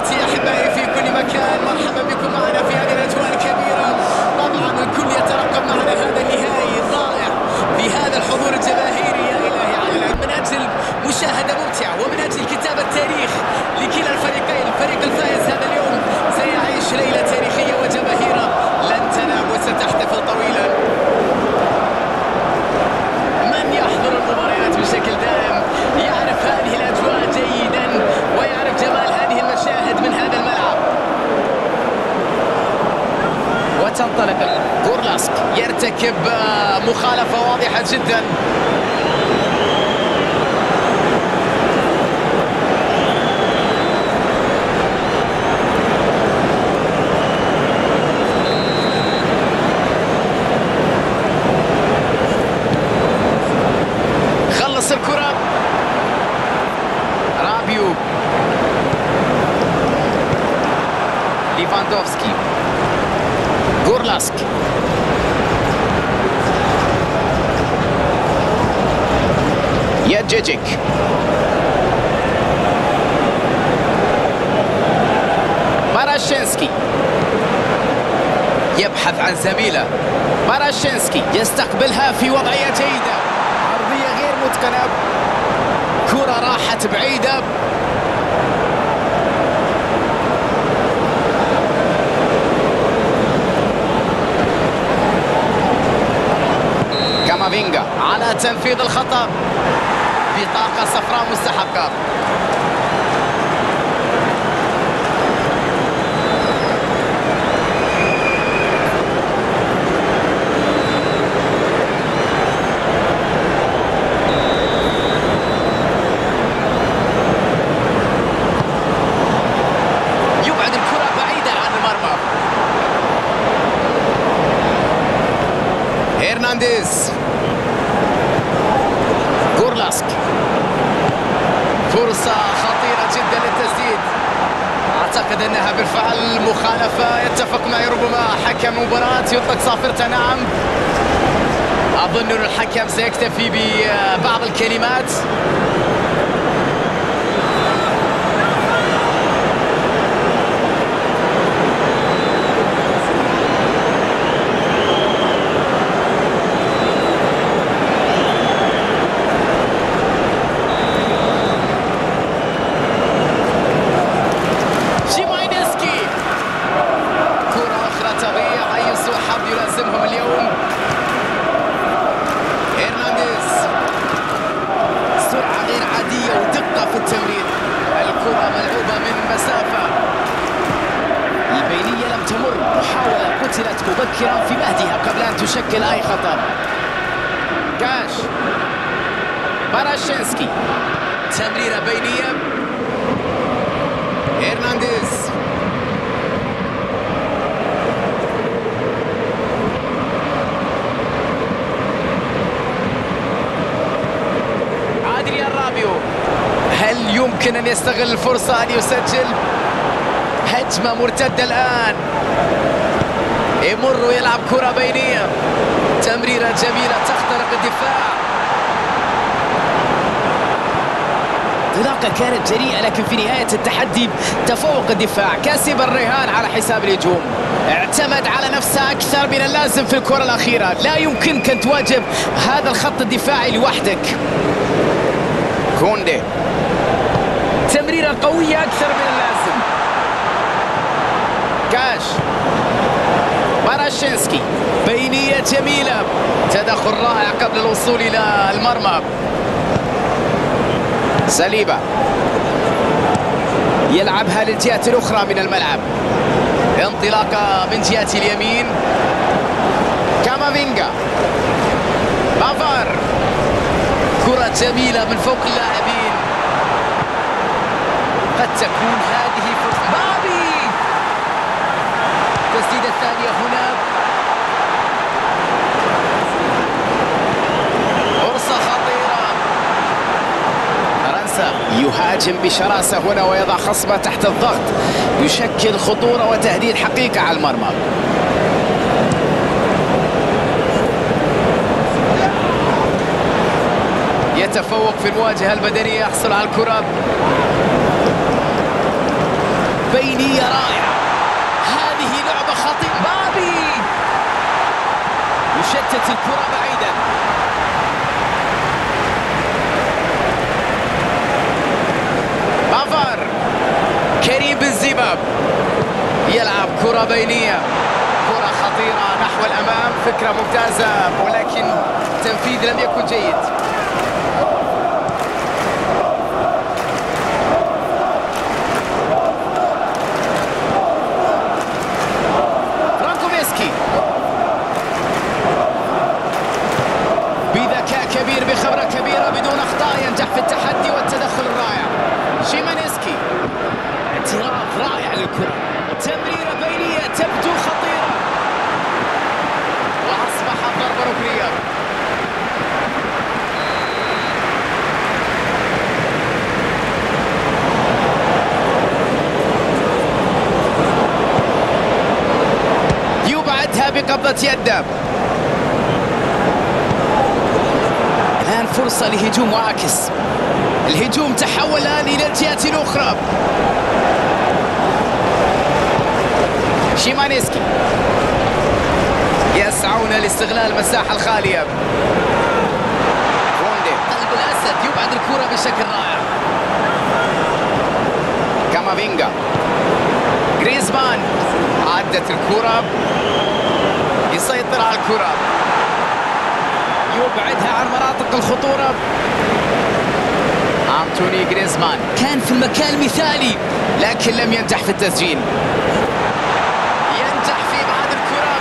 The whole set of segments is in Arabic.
تحياتي أحبائي في كل مكان مرحبا بكم معنا في هذه الأجواء الكبيرة طبعا الكل يترقب معنا هذا النهائي الرائع الحضور الجماهيري يا إلهي على. من أجل مشاهدة وتنطلق كورلاسك يرتكب آه، مخالفة واضحة جدا خلص الكرة رابيو ليفاندوفسكي جورلاسك يدجيجيك باراشينسكي يبحث عن زميله. باراشينسكي يستقبلها في وضعية جيدة. عرضية غير متقنة. كرة راحت بعيدة. كامافينجا على تنفيذ الخطأ. بطاقة صفراء مستحقة يبعد الكرة بعيدة عن المرمى هيرنانديز جورلاسك فرصة خطيرة جدا للتسديد أعتقد أنها بالفعل مخالفة يتفق معي ربما حكم المباراة يطلق صافرته نعم الحكم سيكتفي ببعض الكلمات شيمانيسكي كرة أخرى تضيع أي سوء حظ يلازمهم اليوم هيرنانديز سرعة غير عادية ودقة في التمرير الكرة ملعوبة من مسافة البينية لم تمر محاولة قتلت مبكرا في مهدها قبل أن تشكل أي خطر كاش باراشينسكي تمريرة بينية هيرنانديز ادريان رابيو هل يمكن ان يستغل الفرصه ان يسجل. هجمة مرتدة الآن. يمر ويلعب كرة بينية. تمريرة جميلة تخترق الدفاع. انطلاقة كانت جريئة لكن في نهاية التحدي تفوق الدفاع. كسب الرهان على حساب الهجوم. اعتمد على نفسه أكثر من اللازم في الكرة الأخيرة. لا يمكنك أن تواجه هذا الخط الدفاعي لوحدك. كوندي تمريرة قوية أكثر من اللازم. كاش. باراشينسكي بينية جميلة. تدخل رائع قبل الوصول إلى المرمى. سليبة يلعبها للجهة الأخرى من الملعب. انطلاقة من جهة اليمين. كامافينجا. بافار. كرة جميلة من فوق اللاعبين. قد تكون هذه فرصة. بابي! التسديدة الثانية هنا. فرصة خطيرة. فرنسا يهاجم بشراسة هنا ويضع خصمه تحت الضغط. يشكل خطورة وتهديد حقيقة على المرمى. يتفوق في المواجهة البدنية. يحصل على الكرة. بينية رائعة. هذه لعبة خطيرة. بابي! يشتت الكرة بعيدا. بافار كريم بن زباب يلعب كرة بينية. كرة خطيرة نحو الأمام. فكرة ممتازة ولكن التنفيذ لم يكن جيد فرانكوفسكي بذكاء كبير بخبرة كبيرة بدون أخطاء ينجح في التحدي والتدخل الرائع شيمانيسكي اعتراف رائع للكرة تمريرة بينية تبدو خطيرة وأصبحت ضربة ركنية بقبضة يده الآن فرصة لهجوم معاكس الهجوم تحول الآن إلى الجهة الأخرى. شيمانيسكي. يسعون لاستغلال المساحة الخالية. كوندي قلب الأسد يبعد الكرة بشكل رائع. كامافينجا. جريزمان. عدت الكرة. يسيطر على الكرة. يبعدها عن مناطق الخطورة. أنتوني جريزمان كان في المكان المثالي لكن لم ينجح في التسجيل. ينجح في إبعاد الكرة.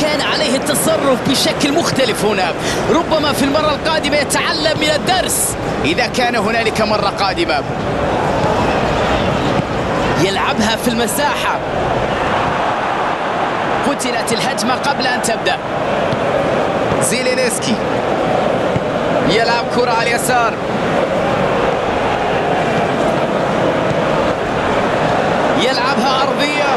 كان عليه التصرف بشكل مختلف هنا. ربما في المرة القادمة يتعلم من الدرس. إذا كان هنالك مرة قادمة. يلعبها في المساحة. قتلت الهجمة قبل أن تبدأ. زيلينسكي يلعب كرة على اليسار. يلعبها أرضية.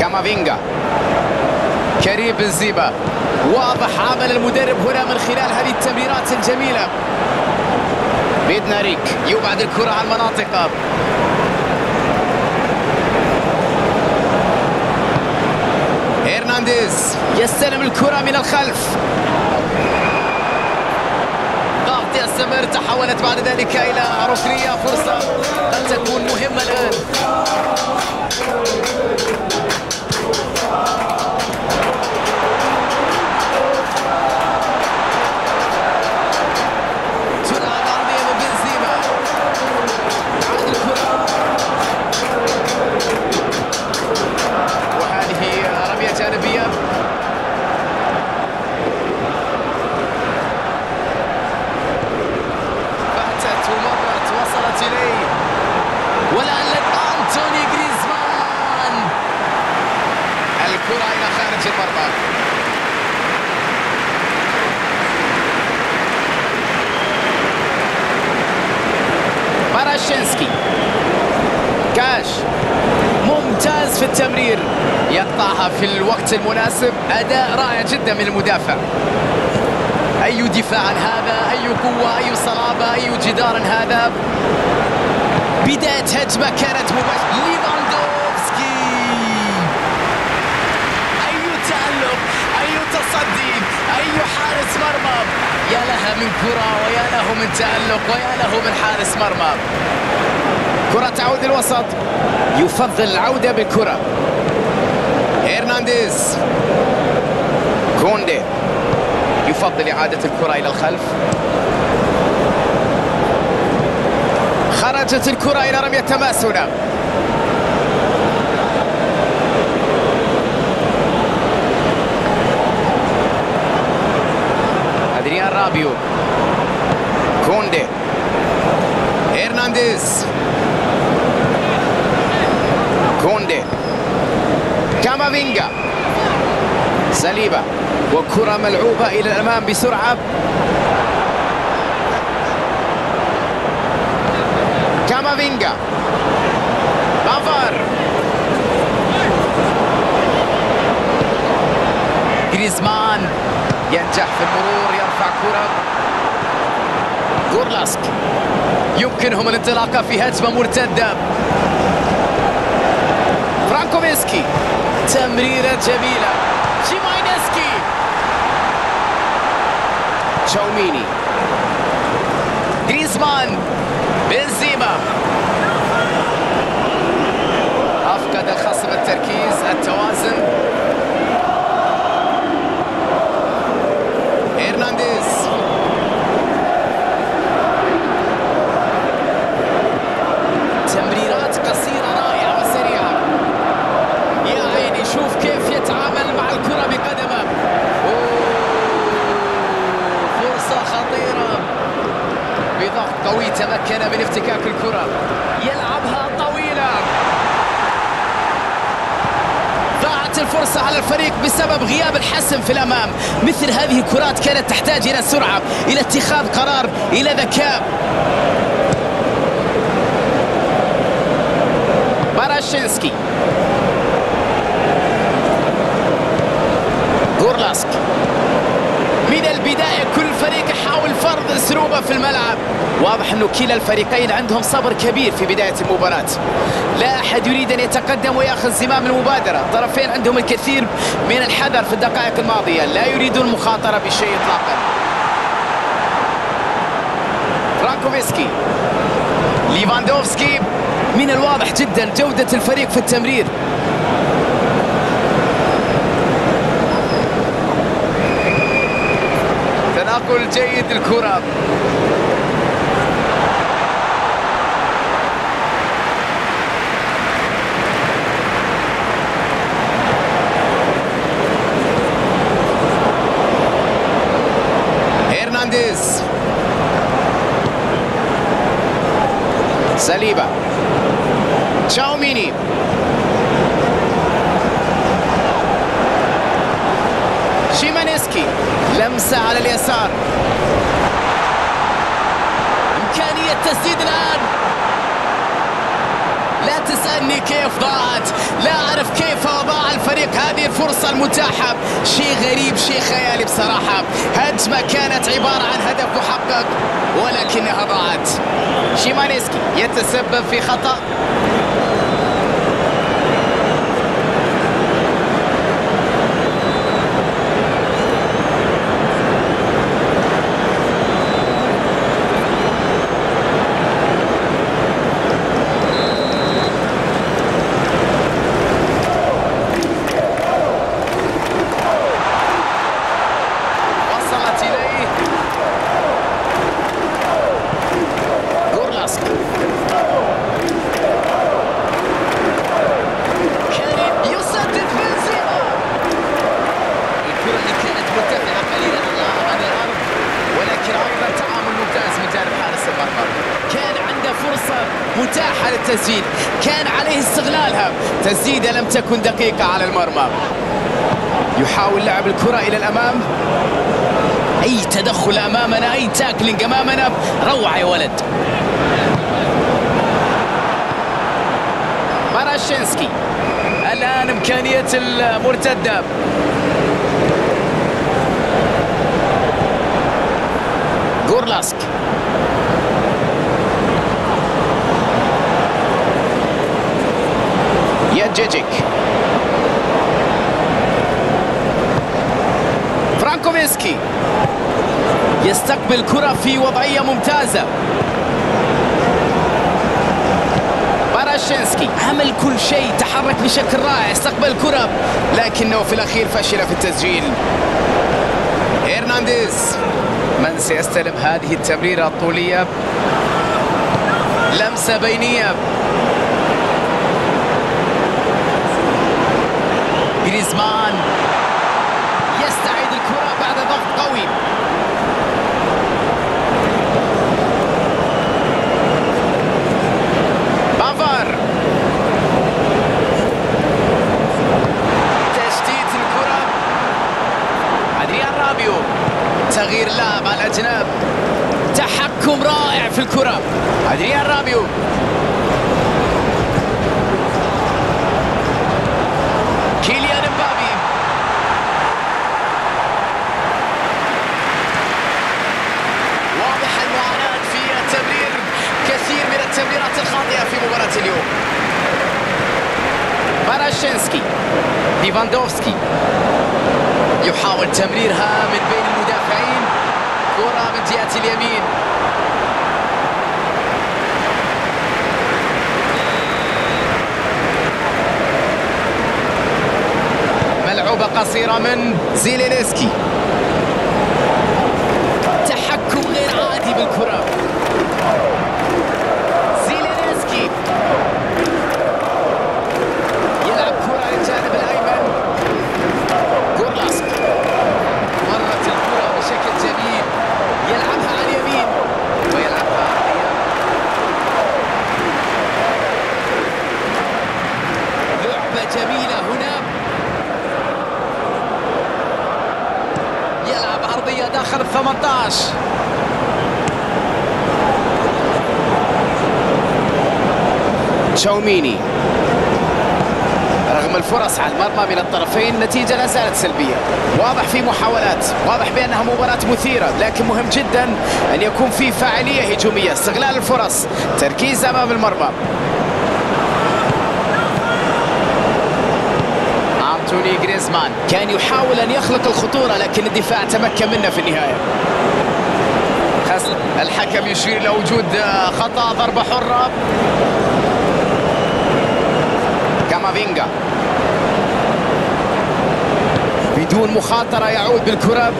كامافينجا. كريم بنزيما واضح عمل المدرب هنا من خلال هذه التمريرات الجميلة. بيدناريك يبعد الكرة عن المناطق هرنانديز يستلم الكرة من الخلف. ضغط يستمر تحولت بعد ذلك إلى ركنية فرصة قد تكون مهمة الآن. يقطعها في الوقت المناسب. أداء رائع جدا من المدافع. أي دفاع هذا؟ أي قوة؟ أي صلابة؟ أي جدار هذا؟ بداية هجمة كانت مباشرة. ليفاندوفسكي! أي تألق؟ أي تصدي؟ أي حارس مرمى؟ يا لها من كرة ويا له من تألق ويا له من حارس مرمى. كرة تعود للوسط يفضل العودة بالكرة. هرنانديز. كوندي يفضل إعادة الكرة إلى الخلف. خرجت الكرة إلى رمية تماس هنا أدريان رابيو. كوندي. هرنانديز. كوندي. كامافينجا سليبة وكرة ملعوبة إلى الأمام بسرعة. كامافينجا بافار جريزمان ينجح في المرور يرفع كرة. جورلاسك يمكنهم الانطلاقة في هجمة مرتدة. فرانكوفسكي. تمريرة جميلة. شيمانيسكي تشاوميني. جريزمان. بنزيما. أفقد الخصم التركيز. التوازن. تمكن من افتكاك الكرة. يلعبها طويلة. ضاعت الفرصة على الفريق بسبب غياب الحسم في الأمام. مثل هذه الكرات كانت تحتاج إلى سرعة إلى اتخاذ قرار إلى ذكاء. باراشينسكي. غورلاسك. من البداية كل فريق يحاول فرض أسلوبه في الملعب. واضح أنه كلا الفريقين عندهم صبر كبير في بداية المباراة. لا أحد يريد أن يتقدم ويأخذ زمام المبادرة. الطرفين عندهم الكثير من الحذر في الدقائق الماضية. لا يريدون المخاطرة بشيء اطلاقا. فرانكوفسكي ليفاندوفسكي من الواضح جدا جودة الفريق في التمرير. تناقل جيد الكرة. هرنانديز سليبا تشاوميني شيمانيسكي لمسة على اليسار إمكانية تسديد الآن تسألني كيف ضاعت؟ لا أعرف كيف أضاع الفريق هذه الفرصة المتاحة. شيء غريب شيء خيالي بصراحة. هجمة كانت عبارة عن هدف محقق ولكنها ضاعت. شيمانيسكي يتسبب في خطأ وصلت إليه جورلاسك كريم يسدد بنزيما الكرة اللي كانت مرتفعة قليلا عن الأرض ولكن أيضا تعامل ممتاز من جانب حارس المرمى كان عنده فرصة متاحة للتسجيل كان عليه استغلالها تسديدة لم تكن المرمى يحاول لعب الكرة إلى الأمام. أي تدخل أمامنا أي tackling أمامنا. روعة يا ولد. باراشينسكي الآن إمكانية المرتدة. جورلاسك يجيجيك فرانكوفسكي يستقبل كرة في وضعية ممتازة. باراشينسكي عمل كل شيء تحرك بشكل رائع استقبل الكرة لكنه في الأخير فشل في التسجيل. هرنانديز من سيستلم هذه التمريرة الطولية؟ لمسة بينية. جريزمان الأجنب تحكم رائع في الكرة. أدريان رابيو كيليان مبابي. واضح المعاناة في التمرير كثير من التمريرات الخاطئة في مباراة اليوم. باراشينسكي ليفاندوفسكي. يحاول تمريرها من كرة من جهة اليمين. ملعوبة قصيرة من زيلينسكي. تحكم غير عادي بالكرة زيلينسكي يلعب كرة للجانب الأيمن جورلاسك مرت الكرة بشكل جميل يلعبها على اليمين ويلعبها على لعبة جميلة هنا يلعب عرضية داخل ال 18 تشاوميني. رغم الفرص على المرمى من الطرفين النتيجة لا زالت سلبية. واضح في محاولات واضح بأنها مباراة مثيرة لكن مهم جدا أن يكون في فاعلية هجومية. استغلال الفرص تركيز أمام المرمى. أنتوني جريزمان كان يحاول أن يخلق الخطورة لكن الدفاع تمكن منه في النهاية. الحكم يشير إلى وجود خطأ ضربة حرة. كامافينجا بدون مخاطرة يعود بالكرة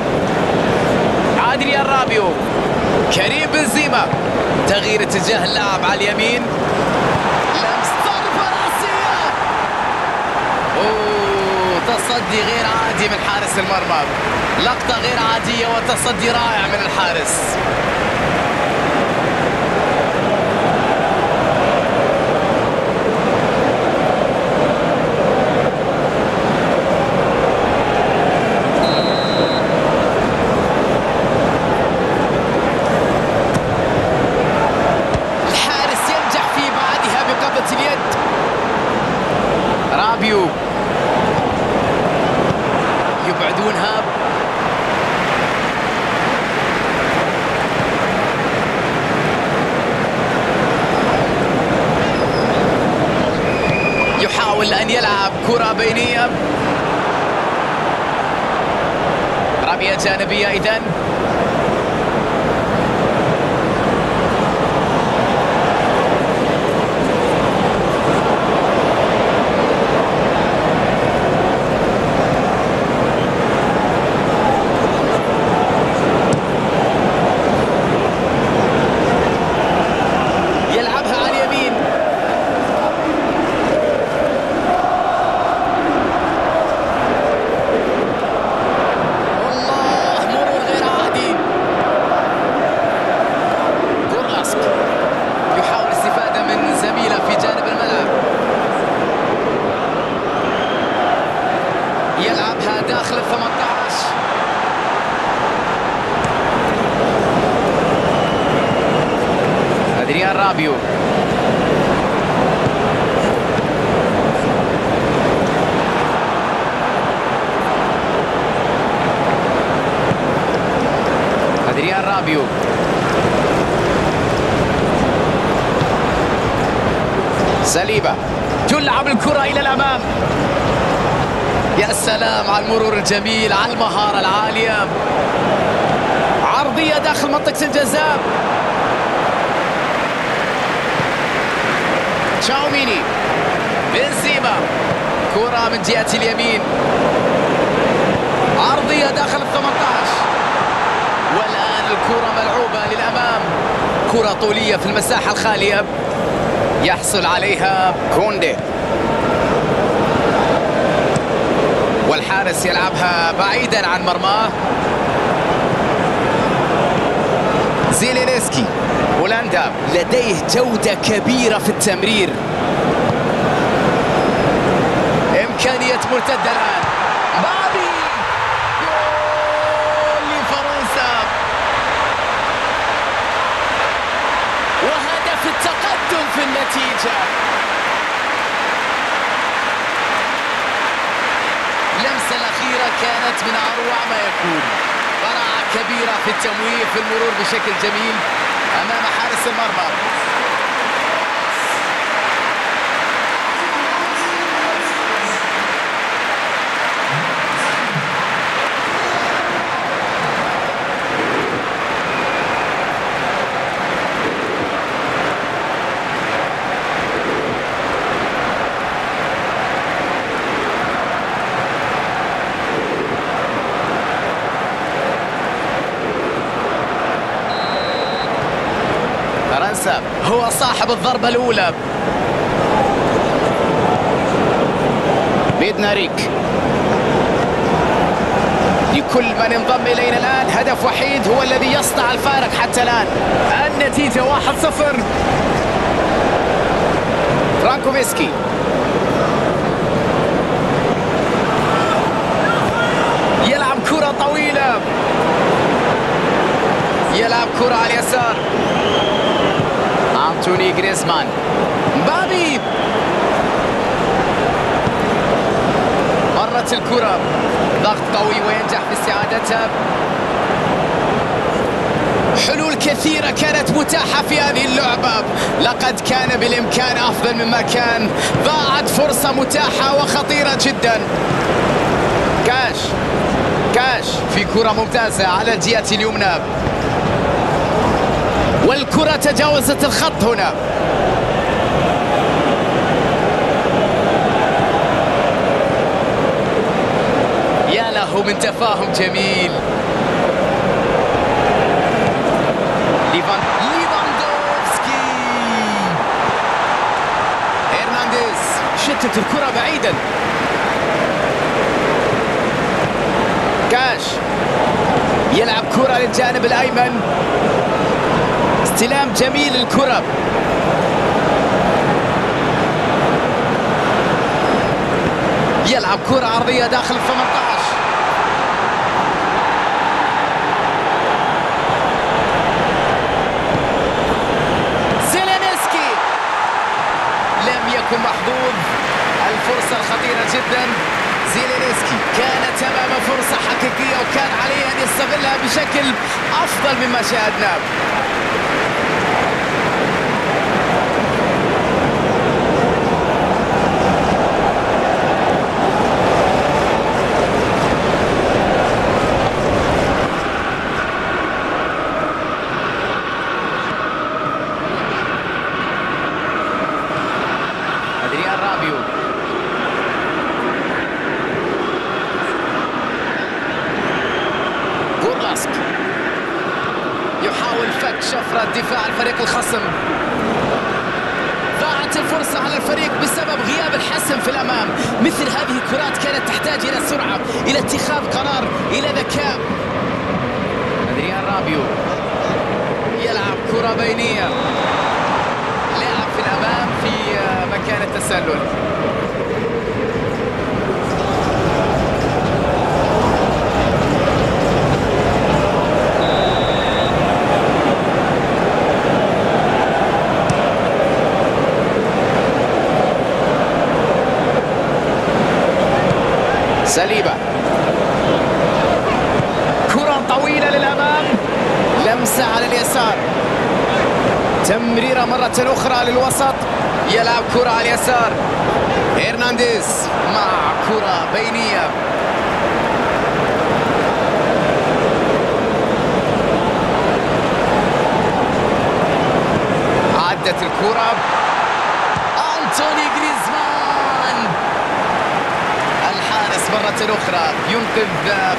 عادل رابيو. كريم بنزيما. تغيير اتجاه اللاعب على اليمين. تصدي غير عادي من حارس المرمى. لقطة غير عادية وتصدي رائع من الحارس ينجح في إبعادها بقبضة اليد رابيو يبعدونها يحاول أن يلعب كرة بينية. رمية جانبية إذن يلعبها على اليمين والله مرور غير عادي جورلاسك يحاول الاستفادة من زميله في جانب الملعب يلعبها داخل ال 18 ادريان رابيو ادريان رابيو سليبة. تلعب الكرة إلى الأمام. يا سلام على المرور الجميل على المهارة العالية. عرضية داخل منطقة الجزاء. تشاوميني. بنزيما. كرة من جهة اليمين. عرضية داخل ال 18 والآن الكرة ملعوبة للأمام. كرة طولية في المساحة الخالية. يحصل عليها كوندي والحارس يلعبها بعيدا عن مرماه. زيلينسكي هولندا لديه جودة كبيرة في التمرير. إمكانية مرتدة الآن. النتيجة اللمسة الأخيرة كانت من أروع ما يكون. براعة كبيرة في التمويه في المرور بشكل جميل أمام حارس المرمى هو صاحب الضربة الأولى. بيدناريك لكل من انضم إلينا الآن هدف وحيد هو الذي يصنع الفارق حتى الآن. النتيجة 1-0 فرانكوفسكي. يلعب كرة طويلة. يلعب كرة على اليسار. أنتوني جريزمان. مبابي. مرت الكرة. ضغط قوي وينجح في استعادتها. حلول كثيرة كانت متاحة في هذه اللعبة. لقد كان بالإمكان أفضل مما كان. ضاعت فرصة متاحة وخطيرة جدا. كاش. كاش. في كرة ممتازة على الجهة اليمنى. والكرة تجاوزت الخط هنا. يا له من تفاهم جميل. ليفان ليفاندوفسكي. هرنانديز شتت الكرة بعيدا. كاش يلعب كرة للجانب الأيمن. استلام جميل الكرة. يلعب كرة عرضية داخل ال 18 زيلينسكي لم يكن محظوظ. الفرصة الخطيرة جدا. زيلينسكي كانت أمام فرصة حقيقية وكان عليه أن يستغلها بشكل أفضل مما شاهدناه أدريان رابيو جورلاسك يحاول فك شفرة دفاع الفريق الخصم ضاعت الفرصة على الفريق بسبب غياب الحسم في الأمام مثل هذه الكرات كانت تحتاج إلى سرعة إلى اتخاذ قرار إلى ذكاء أدريان رابيو يلعب كرة بينية لاعب في الأمام في مكان التسلل سليبة كرة طويلة للأمام. لمسة على اليسار. تمريرة مرة أخرى للوسط. يلعب كرة على اليسار. هرنانديز مع كرة بينية. عدت الكرة. أنتوني جريزمان الحارس مرة أخرى ينقذ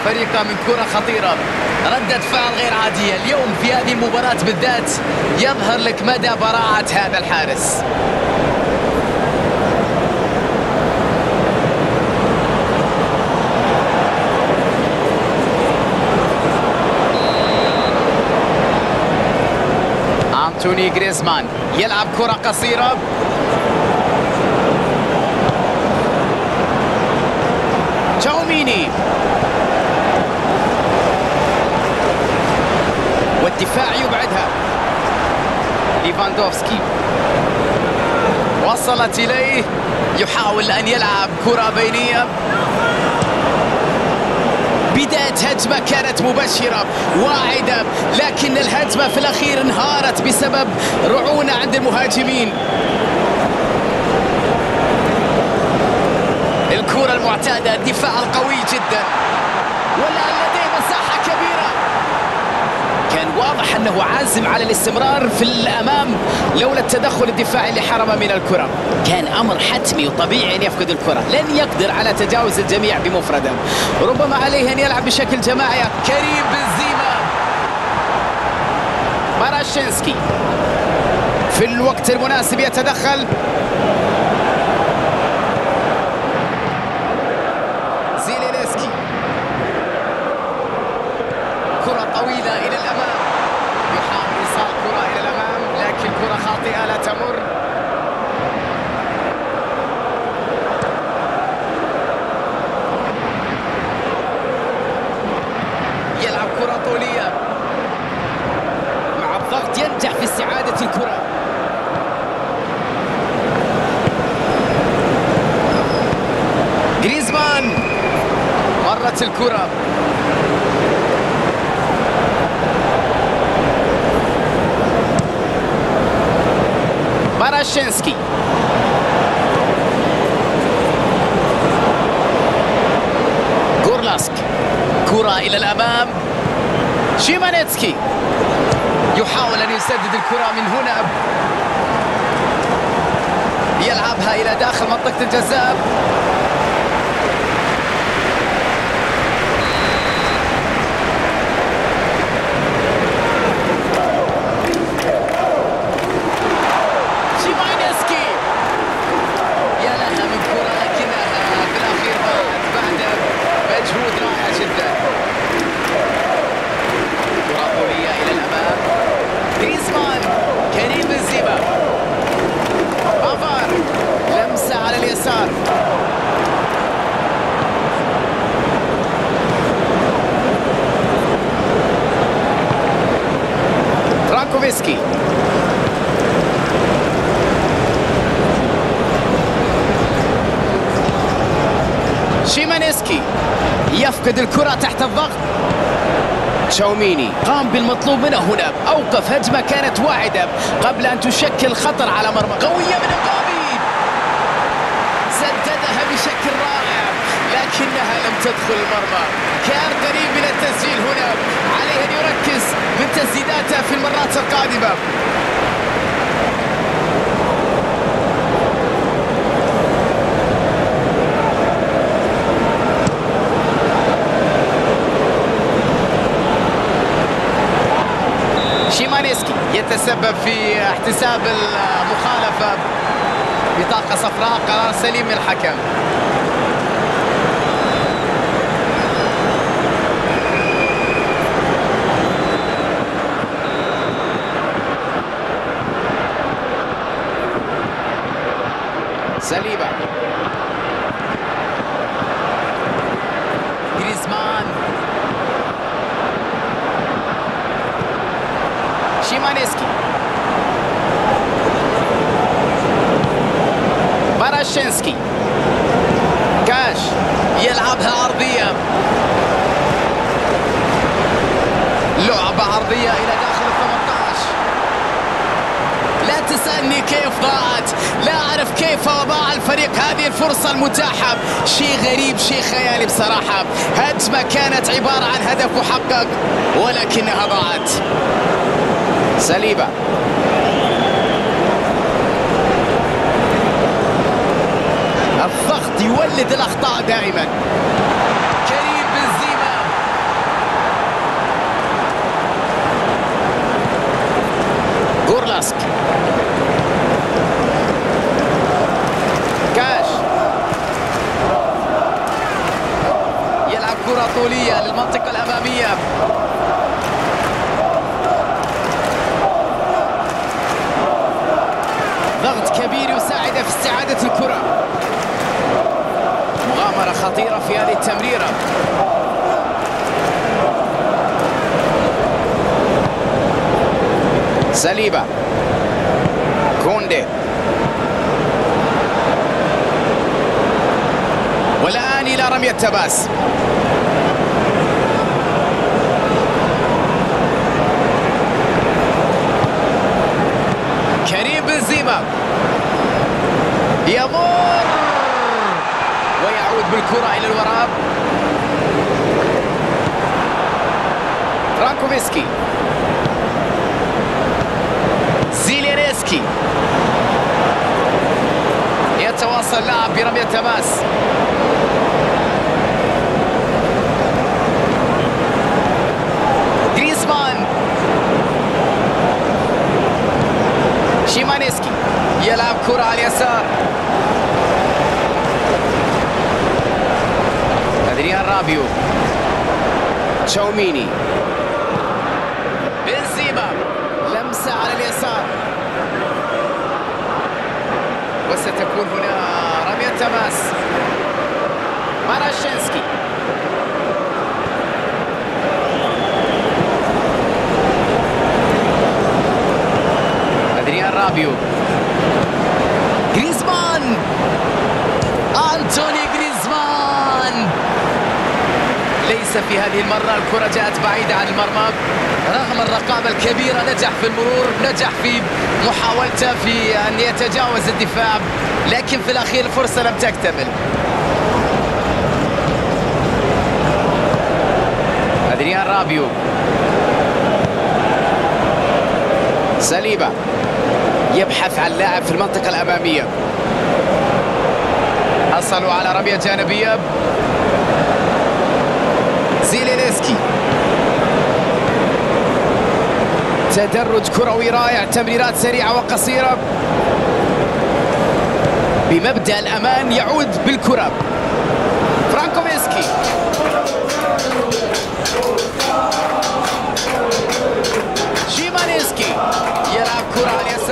فريقه من كرة خطيرة. ردة فعل غير عادية. اليوم في هذه المباراة بالذات يظهر لك مدى براعة هذا الحارس. أنتوني جريزمان يلعب كرة قصيرة. تشاوميني. والدفاع يبعدها. ليفاندوفسكي. وصلت إليه. يحاول أن يلعب كرة بينية. بداية هجمة كانت مبشرة واعدة لكن الهجمة في الأخير انهارت بسبب رعونة عند المهاجمين. الكرة المعتادة الدفاع القوي جدا. والآن لديه مساحة كبيرة. كان واضح أنه عازم على الاستمرار في الأمام لولا التدخل الدفاعي اللي حرم من الكرة. كان أمر حتمي وطبيعي أن يفقد الكرة. لن يقدر على تجاوز الجميع بمفرده ربما عليه أن يلعب بشكل جماعي. كريم بنزيما. باراشينسكي في الوقت المناسب يتدخل زيلينسكي كرة طويلة إلى الأمام يحاول إيصال كرة إلى الأمام لكن كرة خاطئة لا تمر يلعب كرة طولية مع الضغط ينجح في استعادة الكرة جريزمان مرت الكرة. باراشينسكي جورلاسك كرة إلى الأمام. شيمانيسكي. يحاول أن يسدد الكرة من هنا. يلعبها إلى داخل منطقة الجزاء شيمانيتسكي يا لها من كرة لكنها في الأخير ضاعت بعد مجهود رائع جدا كرة طولية إلى الأمام جريزمان كريم بنزيما بافار لمسة على اليسار فرانكوفسكي شيمانيسكي يفقد الكرة تحت الضغط تشاوميني قام بالمطلوب منه هنا أوقف هجمة كانت واعدة قبل أن تشكل خطر على مرمى قوية من القاضي سددها بشكل رائع لكنها تدخل المرمى. كان قريب من التسجيل هنا. عليه أن يركز من تسديداته في المرات القادمة. شيمانيسكي يتسبب في احتساب المخالفة. بطاقة صفراء قرار سليم من الحكم سليبة جريزمان شيمانيسكي باراشينسكي كاش يلعبها عرضية لعبة عرضية إلى داخل ال 18 لا تسألني كيف ضاعت لا أعرف كيف ضاع الفريق هذه الفرصة المتاحة. شيء غريب شيء خيالي بصراحة. هجمة كانت عبارة عن هدف محقق ولكنها ضاعت. سليبة. الضغط يولد الأخطاء دائما. كريم بنزيما كاش طولية للمنطقة الأمامية. ضغط كبير يساعده في استعادة الكرة. مغامرة خطيرة في هذه التمريرة. سليبة. كوندي. والآن إلى رمية تباس كريم بنزيما. يمر! ويعود بالكرة إلى الوراء. فرانكوفسكي. زيلينسكي يتواصل اللاعب برمية تماس جريزمان شيمانيسكي يلعب كرة على اليسار. أدريان رابيو. تشاوميني. بنزيما. لمسة على اليسار. وستكون هنا رمية تماس باراشينسكي. رابيو. جريزمان. أنتوني جريزمان. ليس في هذه المرة الكرة جاءت بعيدة عن المرمى. رغم الرقابة الكبيرة نجح في المرور نجح في محاولته في أن يتجاوز الدفاع. لكن في الأخير الفرصة لم تكتمل. أدريان رابيو. سليبة. يبحث عن لاعب في المنطقة الأمامية. حصلوا على رمية جانبية. زيلينسكي. تدرج كروي رائع تمريرات سريعة وقصيرة. بمبدأ الأمان يعود بالكرة. فرانكوفسكي شيمانيسكي. يلعب كرة على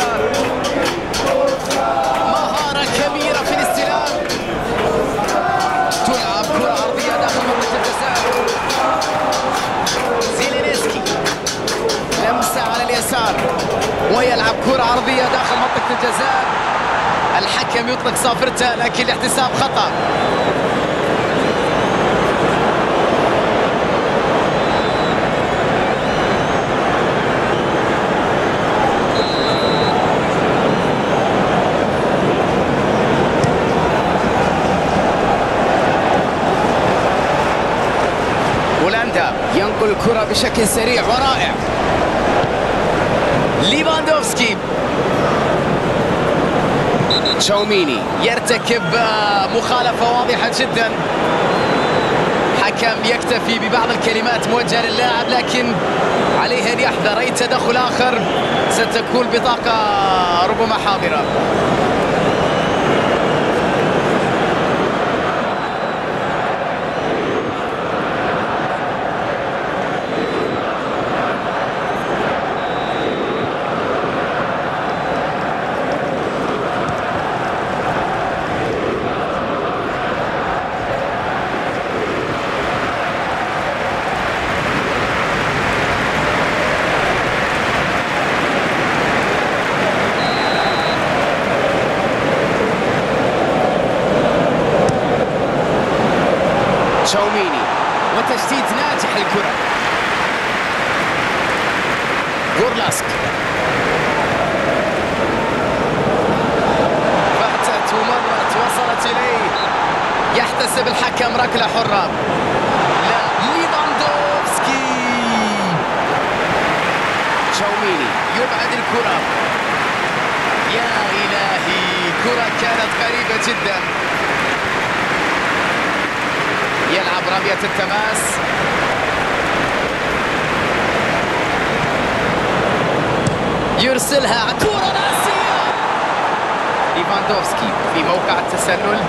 ويلعب كرة أرضية داخل منطقة الجزاء. الحكم يطلق صافرته لكن الاحتساب خطأ. هولندا ينقل الكرة بشكل سريع ورائع. ليفاندوفسكي تشاوميني يرتكب آه، مخالفة واضحة جدا. حكم يكتفي ببعض الكلمات موجهة للاعب لكن عليه أن يحذر. أي تدخل آخر ستكون بطاقة ربما حاضرة تشاوميني وتشتيت ناجح الكرة جورلاسك فاتت ومرت وصلت إليه يحتسب الحكم ركلة حرة لا ليفاندوفسكي تشاوميني يبعد الكرة يا إلهي كرة كانت قريبة جدا يلعب رمية التماس يرسلها كرة راسية. ليفاندوفسكي في موقع التسلل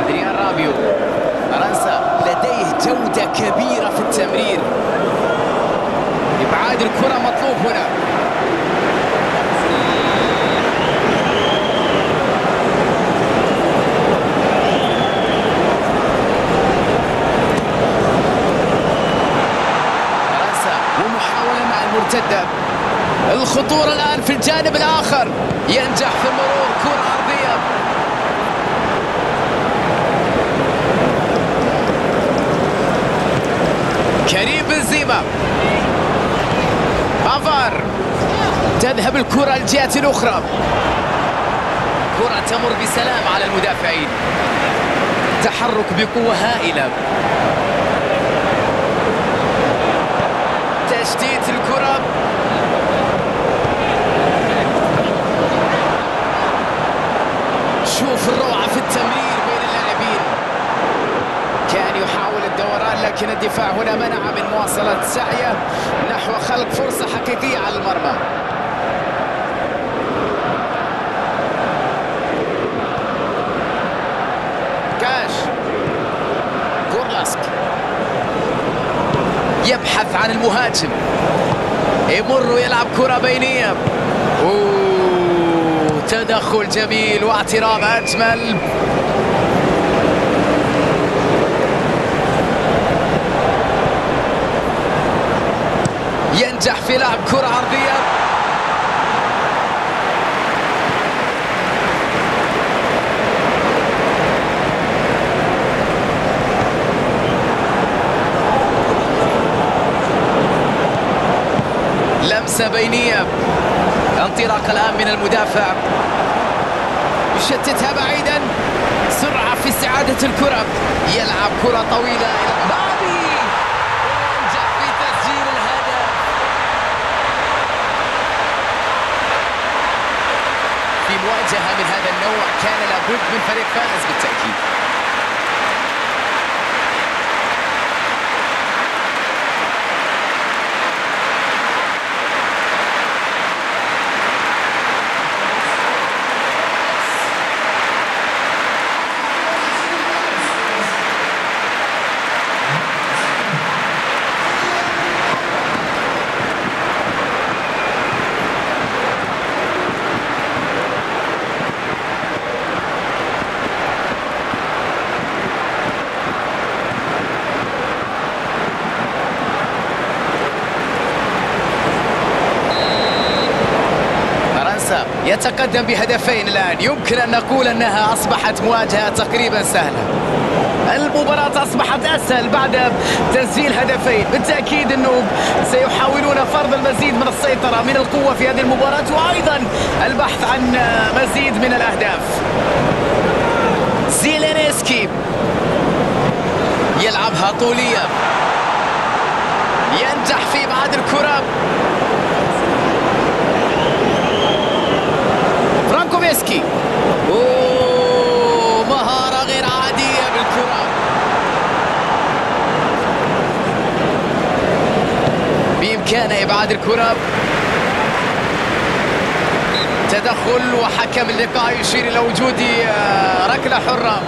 أدريان رابيو فرنسا لديه جودة كبيرة في التمرير إبعاد الكرة مطلوب هنا فرنسا ومحاولة مع المرتدة الخطورة الآن في الجانب الآخر ينجح في المرور كرة أرضية كريم بنزيما افار تذهب الكرة الأخرى. كرة تمر بسلام على المدافعين. تحرك بقوة هائلة. تشتيت الكرة. شوف الروعة في التمرير بين اللاعبين. كان يحاول الدوران لكن الدفاع هنا منع من مواصلة سعيه نحو خلق فرصة حقيقية على المرمى كاش كورلاسك يبحث عن المهاجم. يمر ويلعب كرة بينية. أوه تدخل جميل واعتراض أجمل. ينجح في لعب كرة عرضية. لمسة بينية. انطلاق الآن من المدافع. يشتتها بعيدا. سرعة في استعادة الكرة. يلعب كرة طويلة. بابي وينجح في تسجيل الهدف؟ في مواجهة من هذا النوع كان لابد من فريق فائز بالتأكيد فرنسا يتقدم بهدفين الآن. يمكن أن نقول أنها أصبحت مواجهة تقريبا سهلة. المباراة أصبحت أسهل بعد تسجيل هدفين. بالتأكيد أنه سيحاولون فرض المزيد من السيطرة من القوة في هذه المباراة وأيضا البحث عن مزيد من الأهداف. زيلينسكي يلعبها طولية ينجح في إبعاد الكرة. فرانكوفسكي أوه مهارة غير عادية بالكرة. بإمكانه إبعاد الكرة. تدخل وحكم اللقاء يشير إلى وجود آه، ركلة حرة.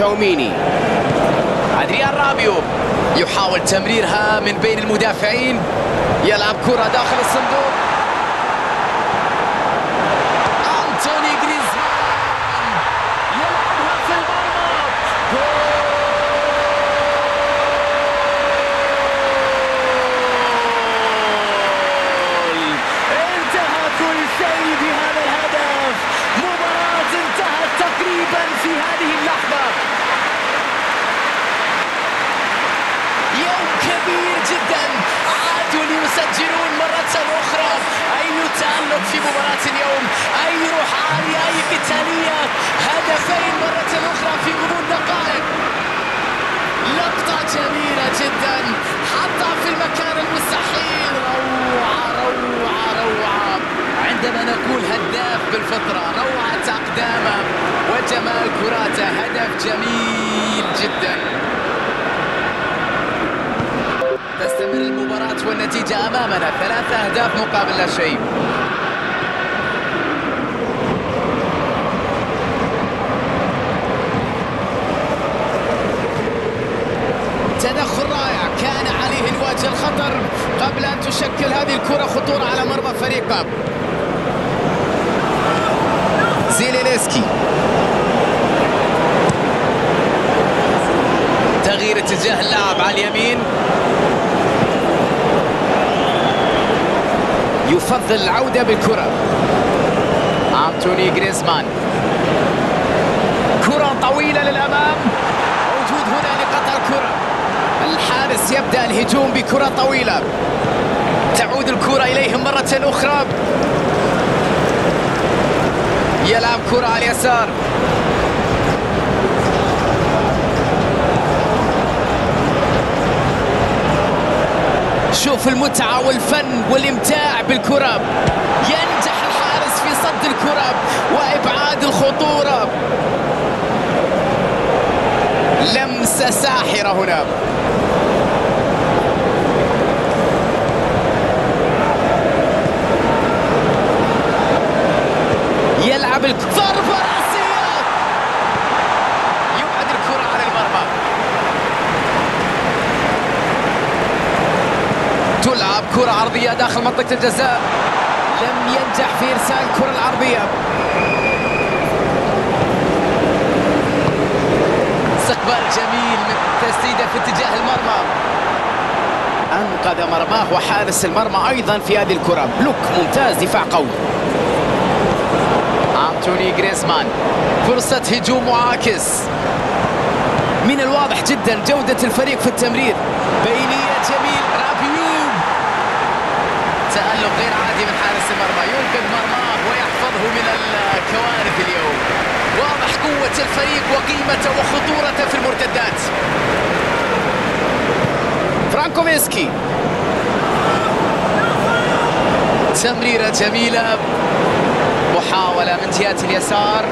تشاوميني. أدريان رابيو يحاول تمريرها من بين المدافعين. يلعب كرة داخل الصندوق أنتوني جريزمان يلعبها في المرمى جول انتهى كل شيء بهذا الهدف مباراة انتهت تقريبا في هذه اللحظة يوم كبير جدا عادوا ليسجلون مرة أخرى أي تألق في مباراة اليوم أي روح عالية أي قتالية هدفين مرة أخرى في غضون دقائق لقطة جميلة جدا حتى في المكان المستحيل روعة روعة روعة عندما نقول هداف بالفطرة روعة أقدامه وجمال كراته هدف جميل جدا تستمر والنتيجة أمامنا. ثلاثة أهداف مقابل لا شيء. تدخل رائع. كان عليه الواجه الخطر قبل أن تشكل هذه الكرة خطورة على مرمى فريقه زيلينسكي. تغيير اتجاه اللاعب على اليمين. يفضل العودة بالكرة. أنتوني جريزمان. كرة طويلة للأمام. موجود هنا لقطع الكرة. الحارس يبدأ الهجوم بكرة طويلة. تعود الكرة إليهم مرة أخرى. يلعب كرة على اليسار. شوف المتعة والفن والإمتاع بالكرة. ينجح الحارس في صد الكرة وإبعاد الخطورة. لمسة ساحرة هنا. يلعب ضربة رأسية يبعد الكرة عن المرمى تلعب كرة عرضية داخل منطقة الجزاء. لم ينجح في إرسال الكرة العرضية. استقبال جميل من تسديده في اتجاه المرمى. أنقذ مرماه وحارس المرمى أيضا في هذه الكرة. بلوك ممتاز دفاع قوي. أنتوني جريزمان فرصة هجوم معاكس. من الواضح جدا جودة الفريق في التمرير. بينية جميل رابيو تألق غير عادي من حارس المرمى. ينقذ مرماه ويحفظه من الكوارث اليوم. واضح قوة الفريق وقيمته وخطورته في المرتدات. فرانكوفسكي تمريرة جميلة. محاولة من جهة اليسار.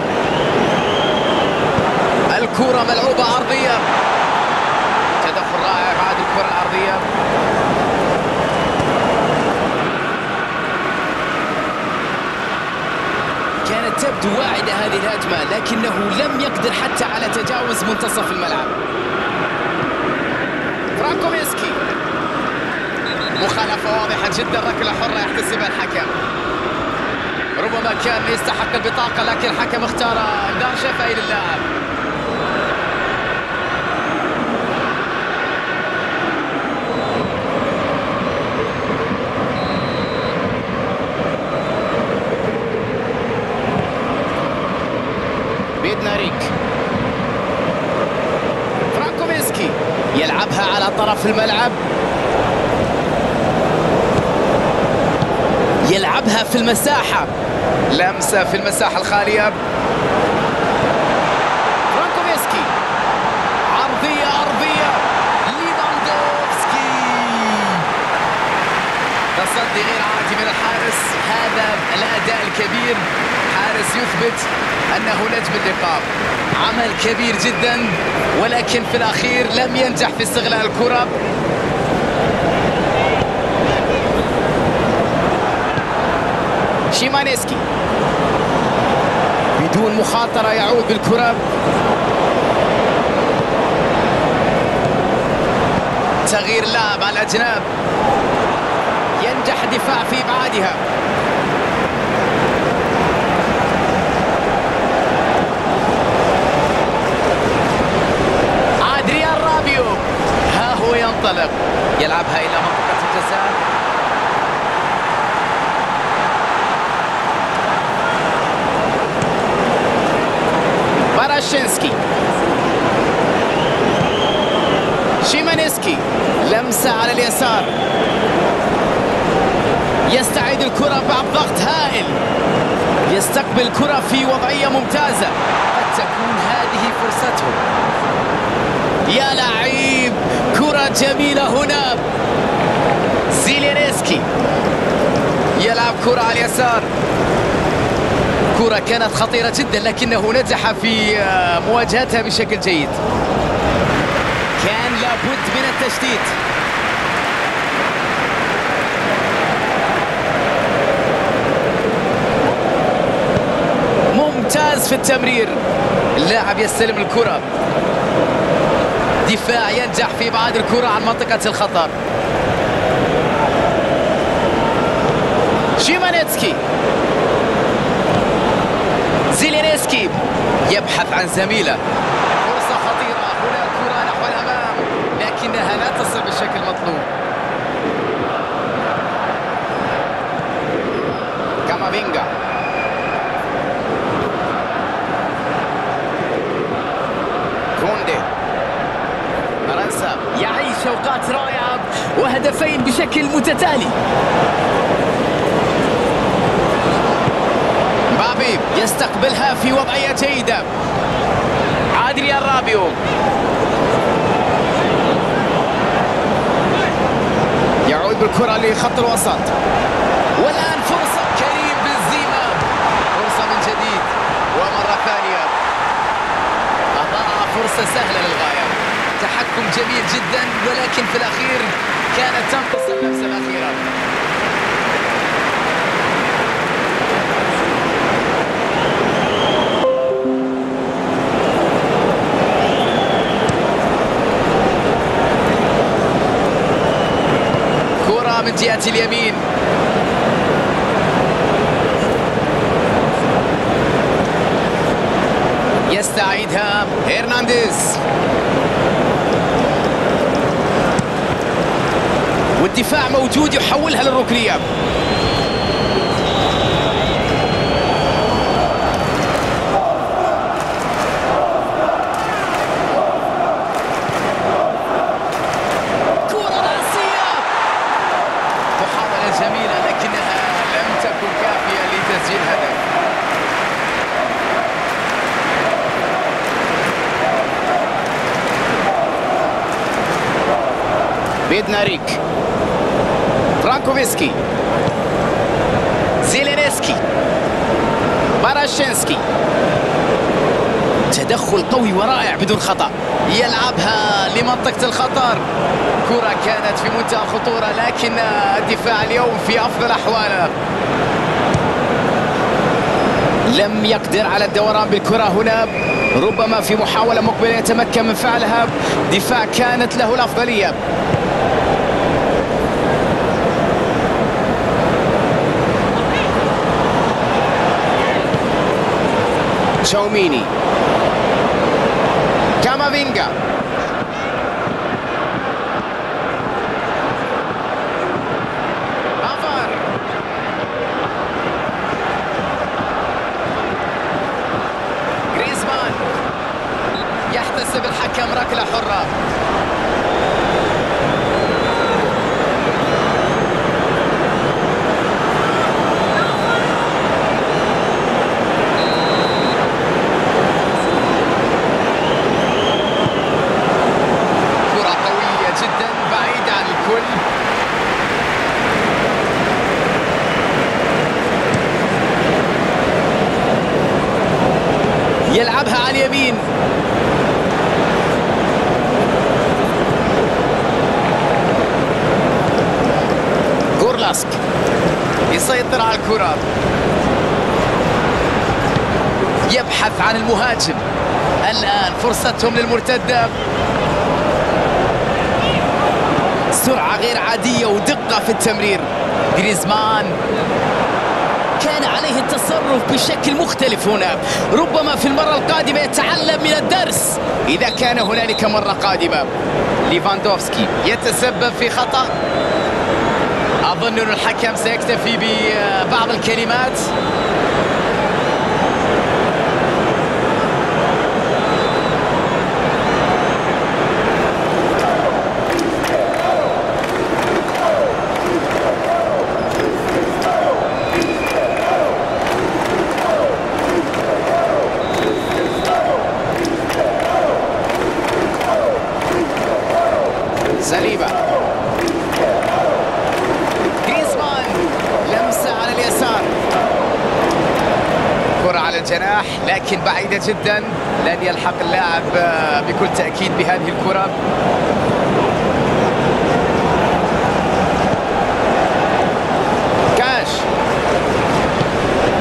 الكرة ملعوبة عرضية تدخل رائع بعد الكرة العرضية كانت تبدو واعدة هذه الهجمة لكنه لم يقدر حتى على تجاوز منتصف الملعب. فرانكوفسكي. مخالفة واضحة جدا ركلة حرة يحتسبها الحكم. ربما كان يستحق البطاقة لكن الحكم اختار انذار شفهي للاعب بيدناريك فرانكوفسكي يلعبها على طرف الملعب. يلعبها في المساحة. لمسة في المساحة الخالية. فرانكوفسكي. عرضية أرضية ليفاندوفسكي. تصدي غير عادي من الحارس. هذا الأداء الكبير. حارس يثبت. أنه نجم اللقاء. عمل كبير جدا ولكن في الأخير لم ينجح في استغلال الكرة. شيمانيسكي. بدون مخاطرة يعود بالكرة. تغيير لاعب على الأجناب. ينجح الدفاع في إبعادها أدريان رابيو ها هو ينطلق يلعبها إلى منطقة الجزاء. باراشينسكي شيمانيسكي. لمسة على اليسار. يستعيد الكرة بعد ضغط هائل. يستقبل الكرة في وضعية ممتازة. قد تكون هذه فرصته. يا لعيب كرة جميلة هنا. زيلينسكي يلعب كرة على اليسار. كرة كانت خطيرة جدا لكنه نجح في مواجهتها بشكل جيد. كان لابد من التشتيت. ممتاز في التمرير. اللاعب يستلم الكرة. دفاع ينجح في ابعاد الكرة عن منطقة الخطر. شيمانيتسكي زيلينسكي يبحث عن زميله فرصة خطيرة هنا الكرة نحو الأمام لكنها لا تصل بالشكل المطلوب كامافينجا الكورتين بشكل متتالي. بابي يستقبلها في وضعية جيدة. عادريان رابيو يعود بالكرة لخط الوسط. والآن فرصة كريم بنزيما. فرصة من جديد. ومرة ثانية. أضاع فرصة سهلة للغاية. تحكم جميل جدا ولكن في الأخير كانت تنقص اللمسة الأخيرة. كرة من جهة اليمين. يستعيدها هرنانديز. والدفاع موجود يحولها للركنية. كرة رأسية محاولة جميلة لكنها لم تكن كافية لتسجيل هدف بيدناريك فرانكوفسكي زيلينسكي باراشينسكي تدخل قوي ورائع بدون خطأ. يلعبها لمنطقة الخطر. كرة كانت في منتهى الخطورة لكن الدفاع اليوم في أفضل أحواله. لم يقدر على الدوران بالكرة هنا. ربما في محاولة مقبلة يتمكن من فعلها. دفاع كانت له الأفضلية. تشاوميني كامافينجا افار جريزمان يحتسب الحكم ركله حره كرة قوية جدا بعيدة عن الكل يلعبها على اليمين جورلاسك يسيطر على الكرة. يبحث عن المهاجم. الآن فرصتهم للمرتدة. سرعة غير عادية ودقة في التمرير. جريزمان كان عليه التصرف بشكل مختلف هنا. ربما في المرة القادمة يتعلم من الدرس. إذا كان هنالك مرة قادمة. ليفاندوفسكي يتسبب في خطأ. أظن أن الحكم سيكتفي ببعض الكلمات سليبة جريزمان لمسة على اليسار كرة على الجناح جدا. لن يلحق اللاعب بكل تأكيد بهذه الكرة. كاش.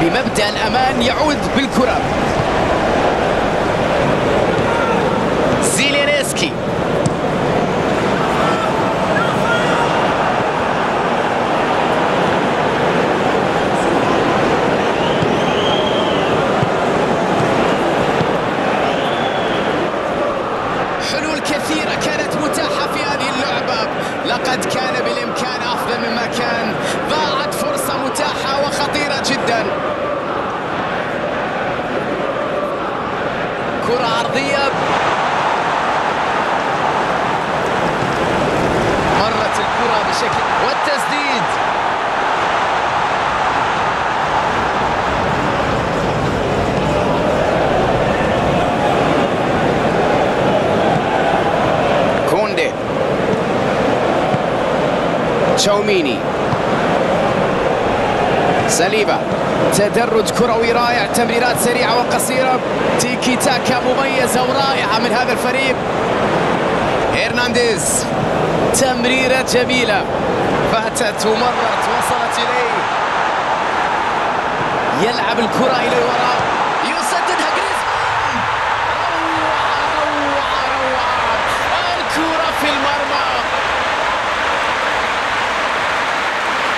بمبدأ الأمان يعود بالكرة زيلينسكي حلول كثيرة كانت متاحة في هذه اللعبة لقد كان بالإمكان أفضل مما كان ضاعت فرصة متاحة وخطيرة جدا كرة عرضية مرت الكرة الكرة بشكل والتسديد كوندي تشاوميني سليبا تدرج كروي رائع تمريرات سريعة وقصيرة. تيكي تاكا مميزة ورائعة من هذا الفريق. هرنانديز. تمريرة جميلة. فاتت ومرت وصلت إليه. يلعب الكرة إلى الوراء يسددها جريزمان روعة روعة روعة الكرة في المرمى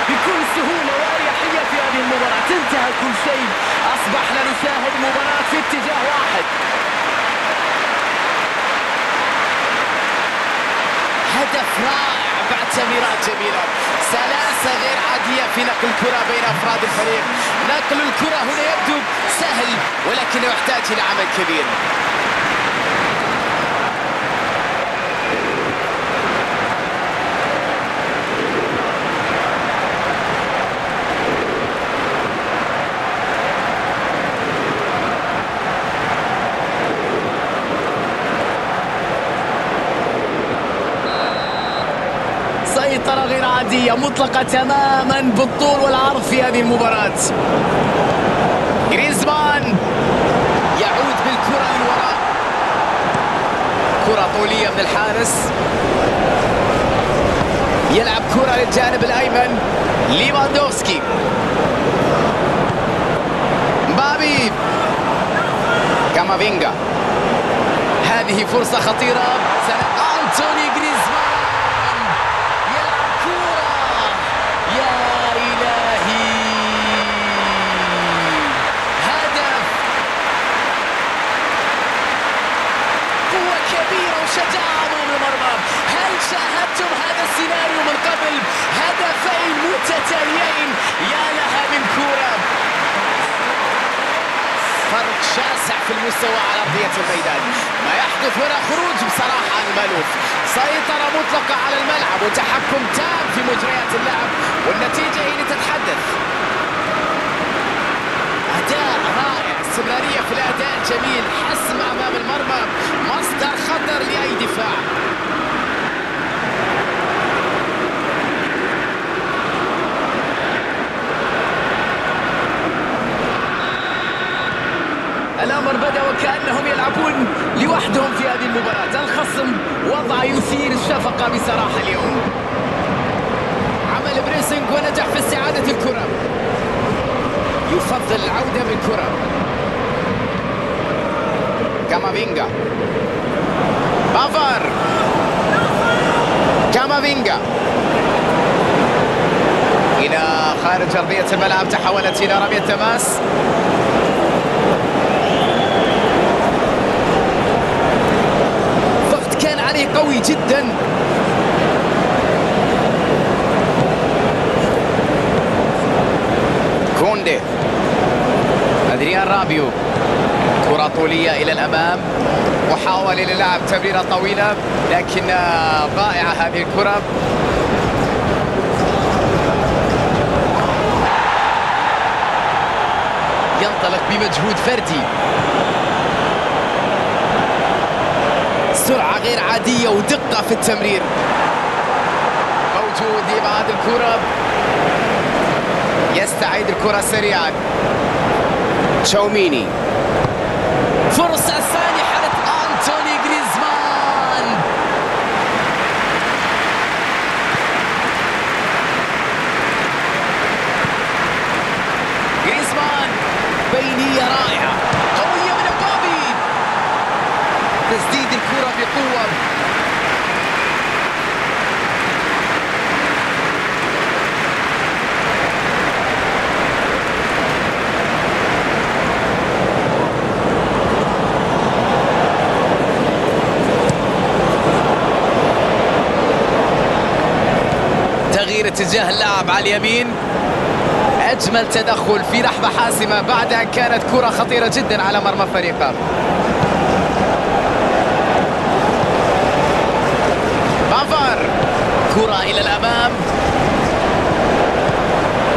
بكل سهولة وأريحية في هذه المباراة انتهى كل شيء. أصبحنا نشاهد مباراة في اتجاه واحد. هدف رائع بعد تمريرات جميلة. سلاسة غير عادية في نقل الكرة بين أفراد الفريق. نقل الكرة هنا يبدو سهل ولكنه يحتاج إلى عمل كبير. عادية مطلقة تماما بالطول والعرض في هذه المباراة. جريزمان يعود بالكرة للوراء كرة طولية من الحارس. يلعب كرة للجانب الأيمن. ليفاندوفسكي. مبابي. كامافينجا. هذه فرصة خطيرة. سنة أنتوني جريزمان يلعب كرة يا إلهي هدف قوة كبيرة وشجاعة أمام المرمى هل شاهدتم هذا السيناريو من قبل. هدفين متتاليين. يا لها من كرة فرق شاسع في المستوى على أرضية الميدان. ما يحدث هنا خروج بصراحة المألوف سيطرة مطلقة على الملعب وتحكم تام في مجريات اللعب. والنتيجة هي اللي تتحدث أداء رائع. استمرارية في الأداء الجميل. حسم أمام المرمى. مصدر خطر لأي دفاع. الأمر بدأ وكأنهم يلعبون لوحدهم في هذه المباراة. الخصم وضع يثير الشفقة بصراحة اليوم. عمل pressing ونجح في استعادة الكرة. يفضل العودة بالكرة كامافينجا. بافار. كامافينجا. إلى خارج أرضية الملعب تحولت إلى رمية تماس ضغط كان عليه قوي جدا. كوندي أدريان رابيو كرة طولية إلى الأمام وحاول للعب تمريرة طويلة لكن ضائعة هذه الكرة. ينطلق بمجهود فردي. سرعة غير عادية ودقة في التمرير. موجود إبعاد الكرة. يستعيد الكرة سريعا تشاوميني. فرصة سانحة أنتوني جريزمان جريزمان بينية رائعة قوية من مبابي تسديد الكرة بقوة تغيير اتجاه اللاعب على اليمين. أجمل تدخل في لحظة حاسمة بعد أن كانت كرة خطيرة جدا على مرمى فريقه. بافار كرة إلى الأمام.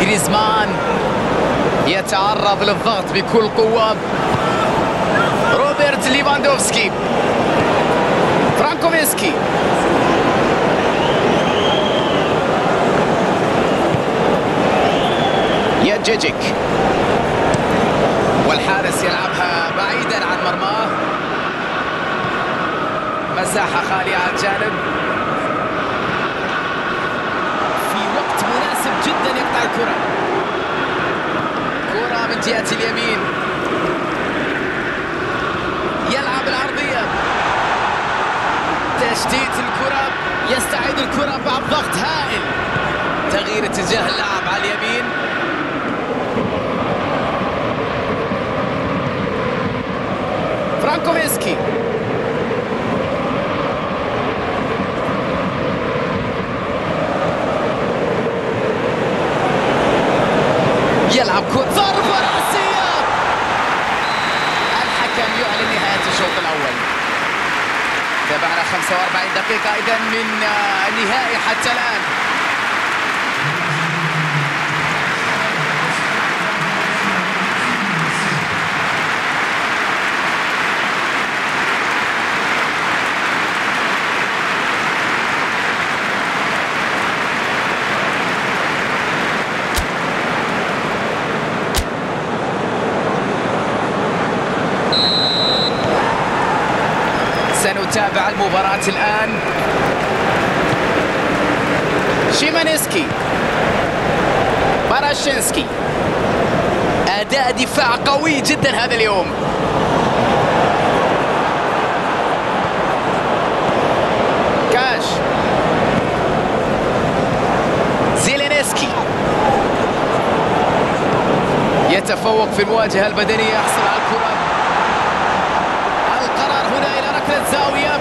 جريزمان يتعرض للضغط بكل قوة. روبرت ليفاندوفسكي. فرانكوفسكي. يجيجيك والحارس يلعبها بعيدا عن مرماه. مساحة خالية على الجانب. في وقت مناسب جدا يقطع الكرة. كرة من جهة اليمين. يلعب العرضية. تشتيت الكرة. يستعيد الكرة بعد ضغط هائل. تغيير اتجاه اللاعب على اليمين. فرانكوفسكي يلعب ضربة رأسية. الحكم يعلن نهاية الشوط الأول. تابعنا 45 دقيقة إذا من النهائي حتى الآن. المباراة الآن. شيمانسكي. باراشينسكي. أداء دفاع قوي جدا هذا اليوم. كاش. زيلينسكي. يتفوق في المواجهة البدنية. يحصل على الكرة. القرار هنا إلى ركلة زاوية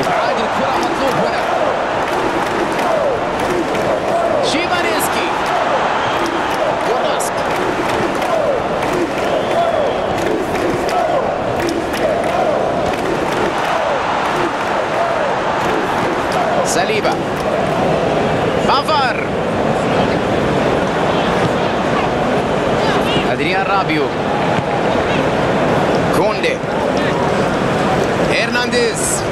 إبعاد الكرة مطلوب هنا شيمانيسكي وراسك سليبة. بافار أدريان رابيو. كوندي. هرنانديز.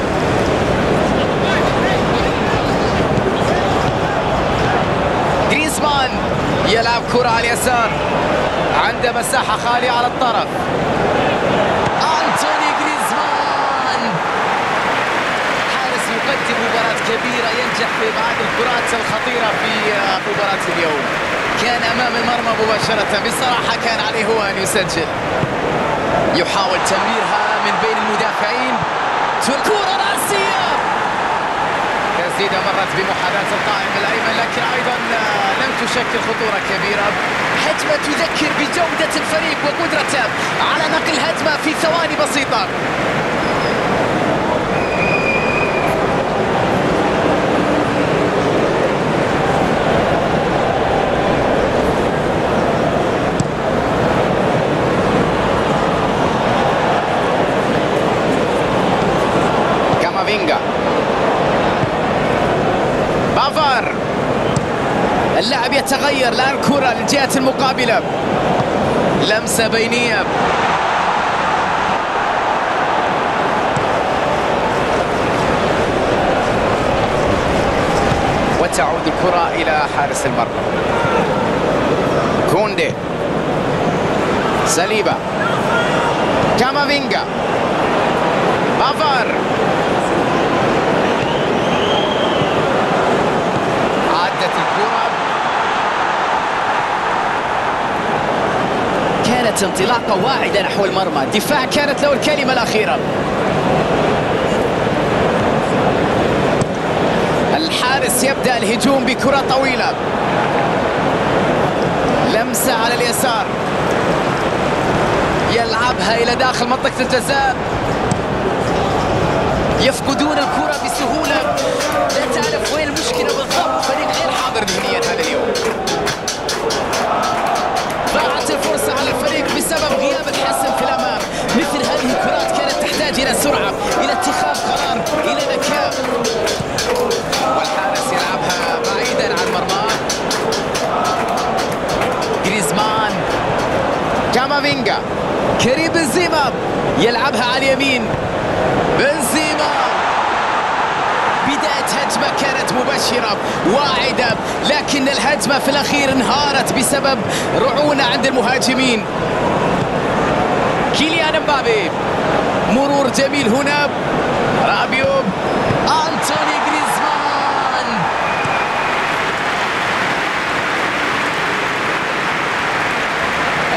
جريزمان يلعب كرة على اليسار. عنده مساحة خالية على الطرف أنتوني جريزمان حارس يقدم مباراة ينجح في إبعاد الكرات الخطيرة في مباراة اليوم. كان أمام المرمى مباشرة. بصراحة كان عليه هو أن يسجل. يحاول تمريرها من بين المدافعين. الكرة رأسية تسديدة مرت بمحاذاة القائم الأيمن لكن أيضا لم تشكل خطورة كبيرة. هجمة تذكر بجودة الفريق وقدرته على نقل هجمة في ثواني بسيطة. كامافينجا بافار. اللاعب يتغير الآن كرة للجهة المقابلة. لمسة بينية. وتعود الكرة إلى حارس المرمى. كوندي. سليبا. كامافينجا بافار عدت الكرة كانت انطلاقة واعدة نحو المرمى. الدفاع كانت له الكلمة الأخيرة. الحارس يبدأ الهجوم بكرة طويلة. لمسة على اليسار. يلعبها إلى داخل منطقة الجزاء. يفقدون الكرة بسهولة. لا تعرف وين المشكلة. اتخاذ قرار إلى مكان والحارس يلعبها بعيدا عن المرمى جريزمان. كامافينجا. كريم بنزيما. يلعبها على اليمين. بنزيما. بداية هجمة كانت مبشرة واعدة لكن الهجمة في الأخير انهارت بسبب رعونة عند المهاجمين. كيليان مبابي. مرور جميل هنا. رابيو أنتوني جريزمان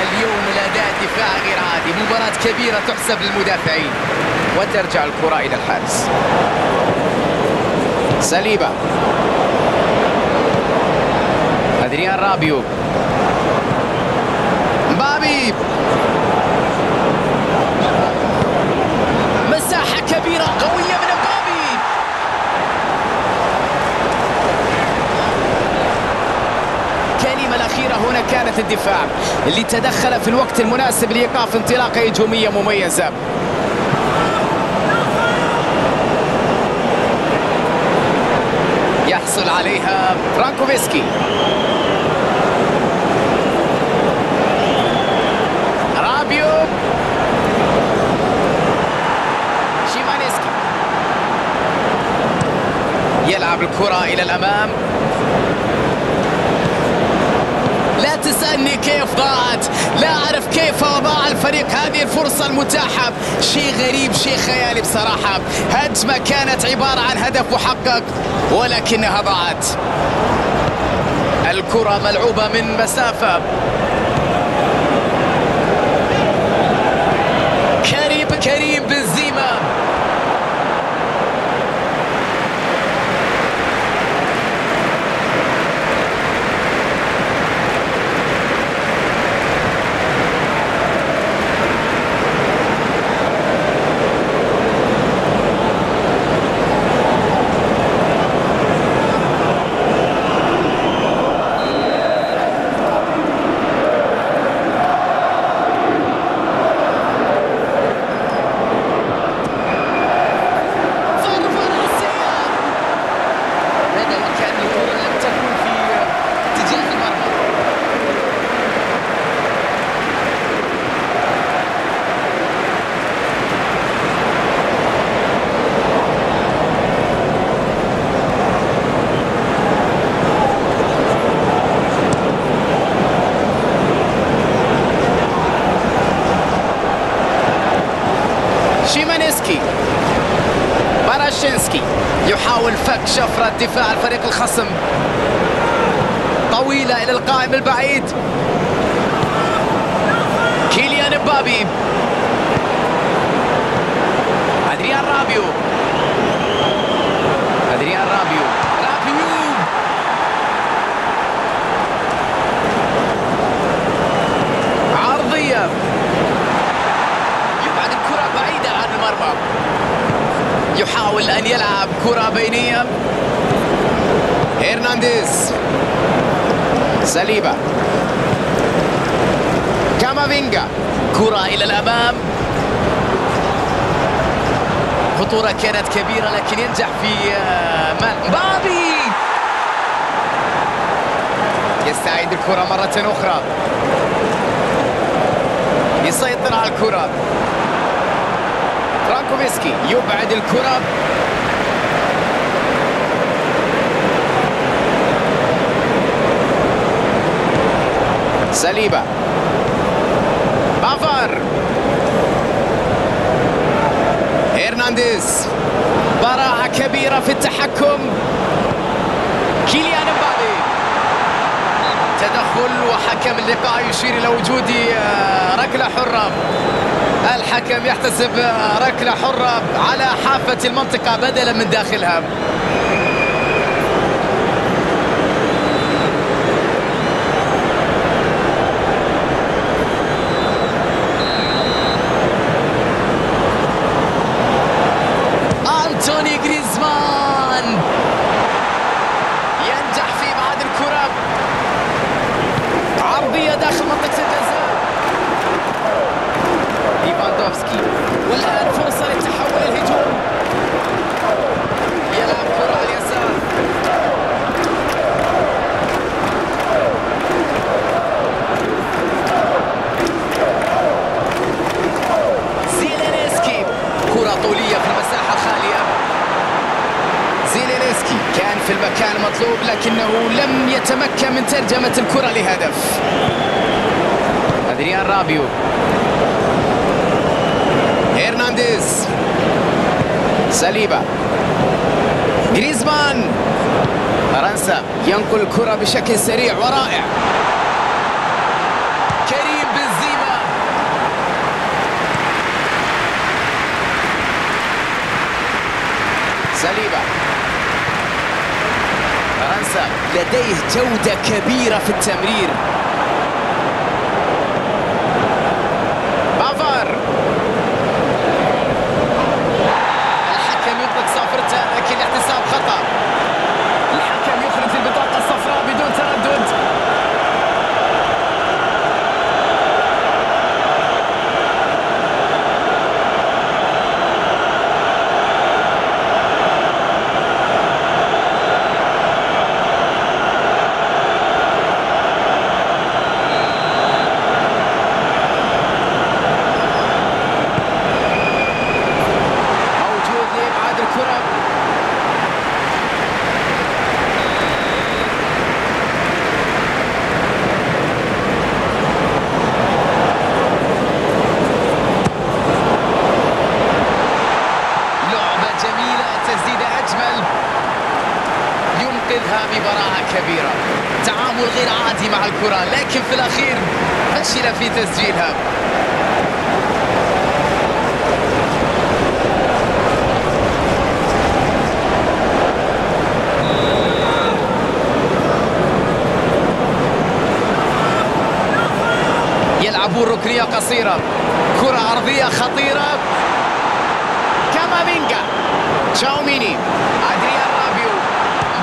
اليوم الأداء الدفاعي غير عادي. مباراة كبيرة تحسب للمدافعين وترجع الكرة إلى الحارس. سليبة. أدريان رابيو. مبابي. مساحة كبيرة قوية من مبابي. الكلمة الأخيرة هنا كانت الدفاع. اللي تدخل في الوقت المناسب لإيقاف انطلاقة هجومية مميزة. يحصل عليها فرانكوفسكي رابيو شيمانسكي يلعب الكرة إلى الأمام. لا تسألني كيف ضاعت لا أعرف كيف ضاع الفريق هذه الفرصة المتاحة. شيء غريب شيء خيالي بصراحة. هجمة كانت عبارة عن هدف محقق ولكنها ضاعت. الكرة ملعوبة من مسافة كريم كريم بنزيما ضربة رأسية هذا وكأن الكرة لم تكن في اتجاه المرمى شيمانسكي باراشينسكي يحاول فك شفرة دفاع الفريق الخصم. طويلة إلى القائم البعيد. كيليان مبابي. أدريان رابيو. أدريان رابيو. رابيو. عرضية. يبعد الكرة بعيدة عن المرمى. يحاول أن يلعب كرة بينية. هيرنانديز سليبة كامافينجا كرة إلى الأمام. خطورة كانت كبيرة لكن ينجح في آه، مان بابي يستعيد الكرة مرة أخرى. يسيطر على الكرة. فرانكوفسكي يبعد الكرة. ساليبا. بافار هيرنانديز براعة كبيرة في التحكم. كيليان مبابي تدخل وحكم اللقاء يشير إلى وجود آه، ركلة حرة. الحكم يحتسب آه، ركلة حرة على حافة المنطقة بدلا من داخلها أنتوني جريزمان ينجح في إبعاد الكرة عرضية داخل منطقة الجزاء ليفاندوفسكي والآن فرصة للتحول الهجوم يلعب لكنه لم يتمكن من ترجمة الكرة لهدف. أدريان رابيو. هيرنانديز. ساليبا. جريزمان. فرنسا ينقل الكرة بشكل سريع ورائع. كريم لديه جودة كبيرة في التمرير بافار الحكم يطلق صافرته لكن احتساب خطأ الحكم يخرج البطاقة الصفراء بدون تردد موجود لإبعاد الكرة لعبة جميلة تسديدة أجمل ينقذها ببراعة كبيرة تعامل مع الكرة لكن في الأخير فشل في تسجيلها. يلعبون ركنية قصيرة. كرة أرضية خطيرة. كامافينجا تشاوميني أدريان رابيو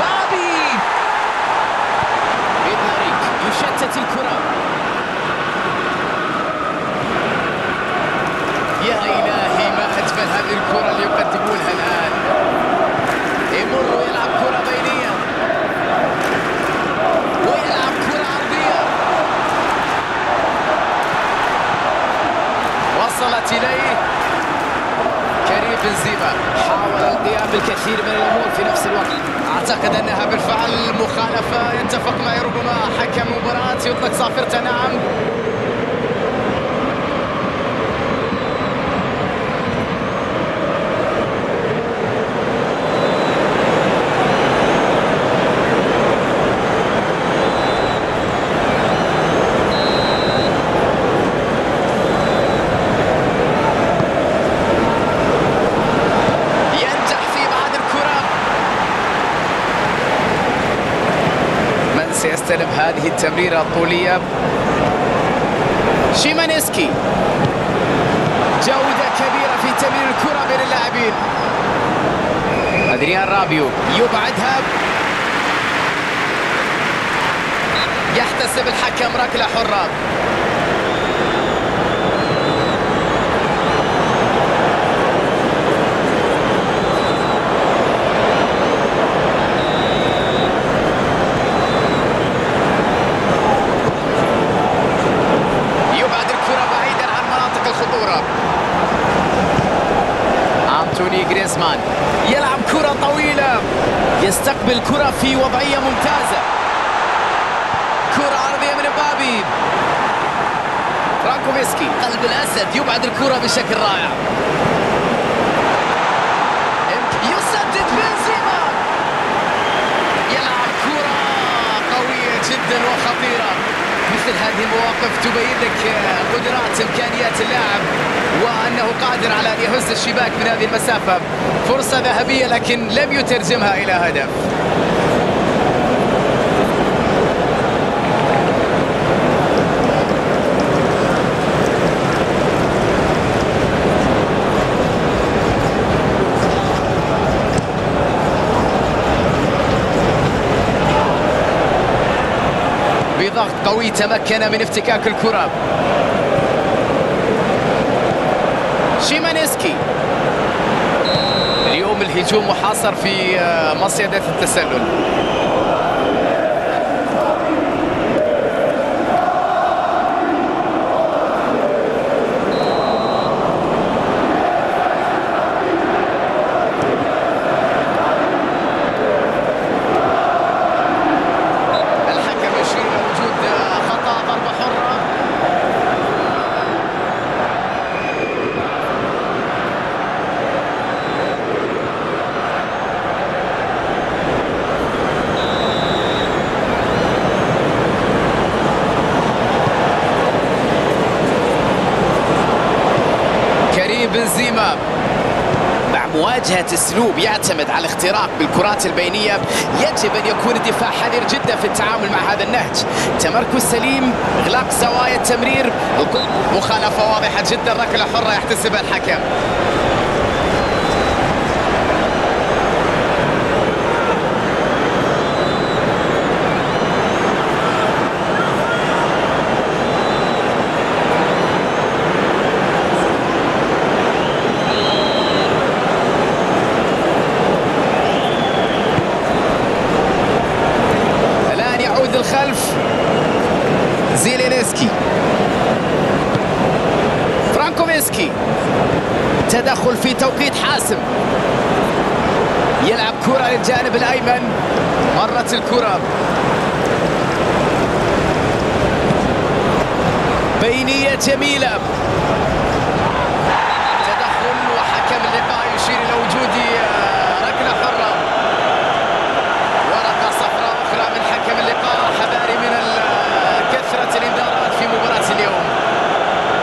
بابي بيدناريك يشتت الكرة يا إلهي ما أجمل هذه الكرة اللي يقدمونها الآن. يمر ويلعب كرة بينية. ويلعب كرة أرضية. وصلت إليه كريم بنزيما. حاول القيام بالكثير من الأمور في نفس الوقت. أعتقد أنها بالفعل مخالفة. يتفق معي ربما حكم مباراة. يطلق صافرته. نعم ينجح في إبعاد الكرة من سيستلم هذه التمريرة الطولية. شيمانيسكي. جودة كبيرة في تمرير الكرة بين اللاعبين. أدريان رابيو يبعدها. يحتسب الحكم ركلة حرة يبعد الكرة بعيدا عن مناطق الخطورة أنتوني جريزمان. يلعب كرة طويلة. يستقبل كرة في وضعية ممتازة. كرة عرضية من مبابي. فرانكوفسكي. قلب الأسد. يبعد الكرة بشكل رائع يسدد بنزيما يلعب كرة قوية جدا وخطيرة مثل هذه المواقف تبين لك قدرات إمكانيات اللاعب وأنه قادر على أن يهز الشباك من هذه المسافة. فرصة ذهبية لكن لم يترجمها إلى هدف. قوي تمكن من افتكاك الكرة. شيمانيسكي. اليوم الهجوم محاصر في آه، مصيدة التسلل بنزيما مع مواجهة اسلوب يعتمد على الاختراق بالكرات البينية. يجب أن يكون الدفاع حذر جدا في التعامل مع هذا النهج. تمركز سليم إغلاق زوايا التمرير. مخالفة واضحة جدا. ركلة حرة يحتسبها الحكم الآن يعود الخلف زيلينسكي فرانكوفسكي تدخل في توقيت حاسم يلعب كرة للجانب الأيمن مرت الكرة. بينية جميلة تدخل وحكم اللقاء يشير إلى وجود آه، ركلة حرة ورقة صفراء أخرى من حكم اللقاء حذاري من ال- كثرة الإنذارات في مباراة اليوم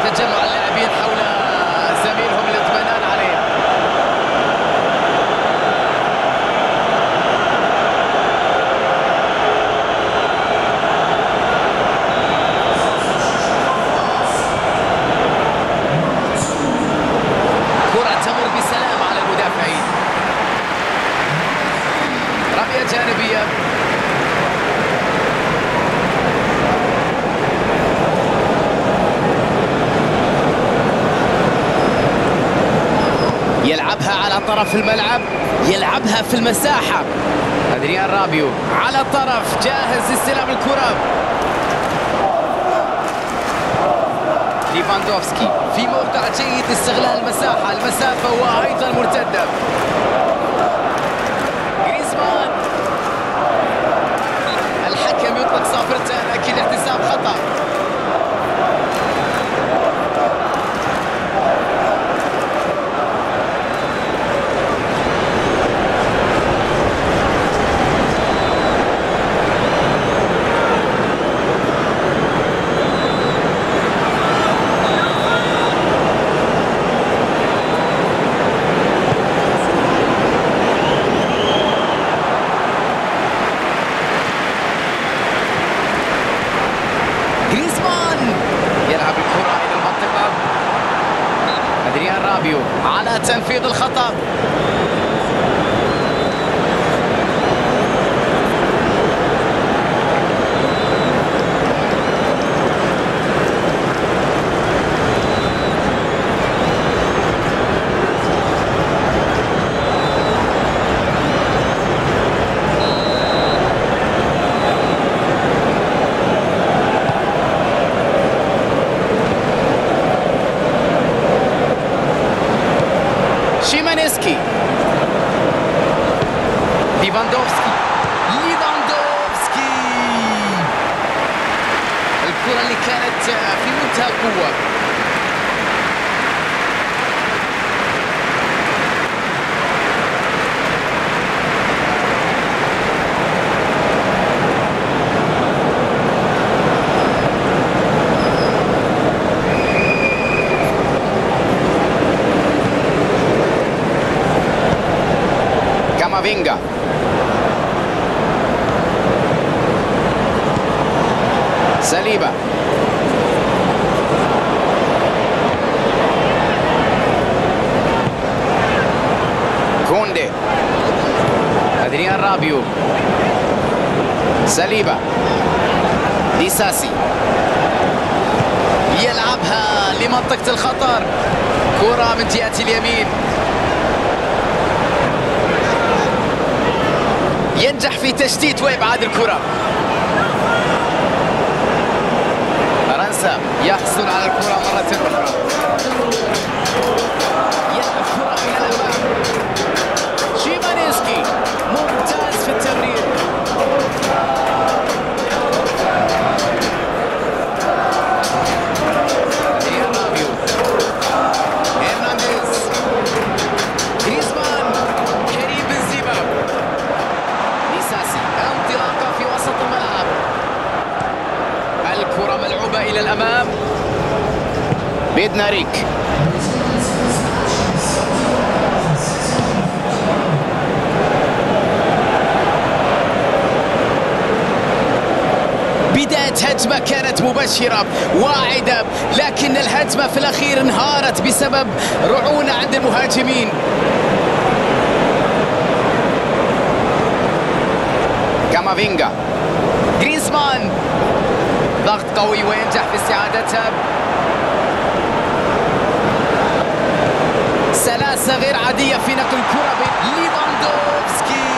تجمع اللاعبين حول زميلهم الاطمئنان عليه كرة تمر بسلام على المدافعين رمية جانبية يلعبها على طرف الملعب يلعبها في المساحة. أدريان رابيو على الطرف جاهز لاستلام الكرة. ليفاندوفسكي في موقع جيد استغلال المساحة المسافة وأيضا المرتدة جريزمان. الحكم يطلق صافرته لكن احتساب خطأ. كامافينجا سليبة كوندي أدريان رابيو سليبة ديساسي يلعبها لمنطقة الخطر. كرة من جهة اليمين. ينجح في تشتيت وابعاد الكرة. فرنسا يحصل على الكرة مرة أخرى. يلعب كره إلى بيدنا بداية هجمة كانت مبشرة واعدة لكن الهجمة في الأخير انهارت بسبب رعونة عند المهاجمين. كامافينجا. جريزمان ضغط قوي وينجح في استعادتها. سلاسة غير عادية في نقل الكرة بين ليفاندوفسكي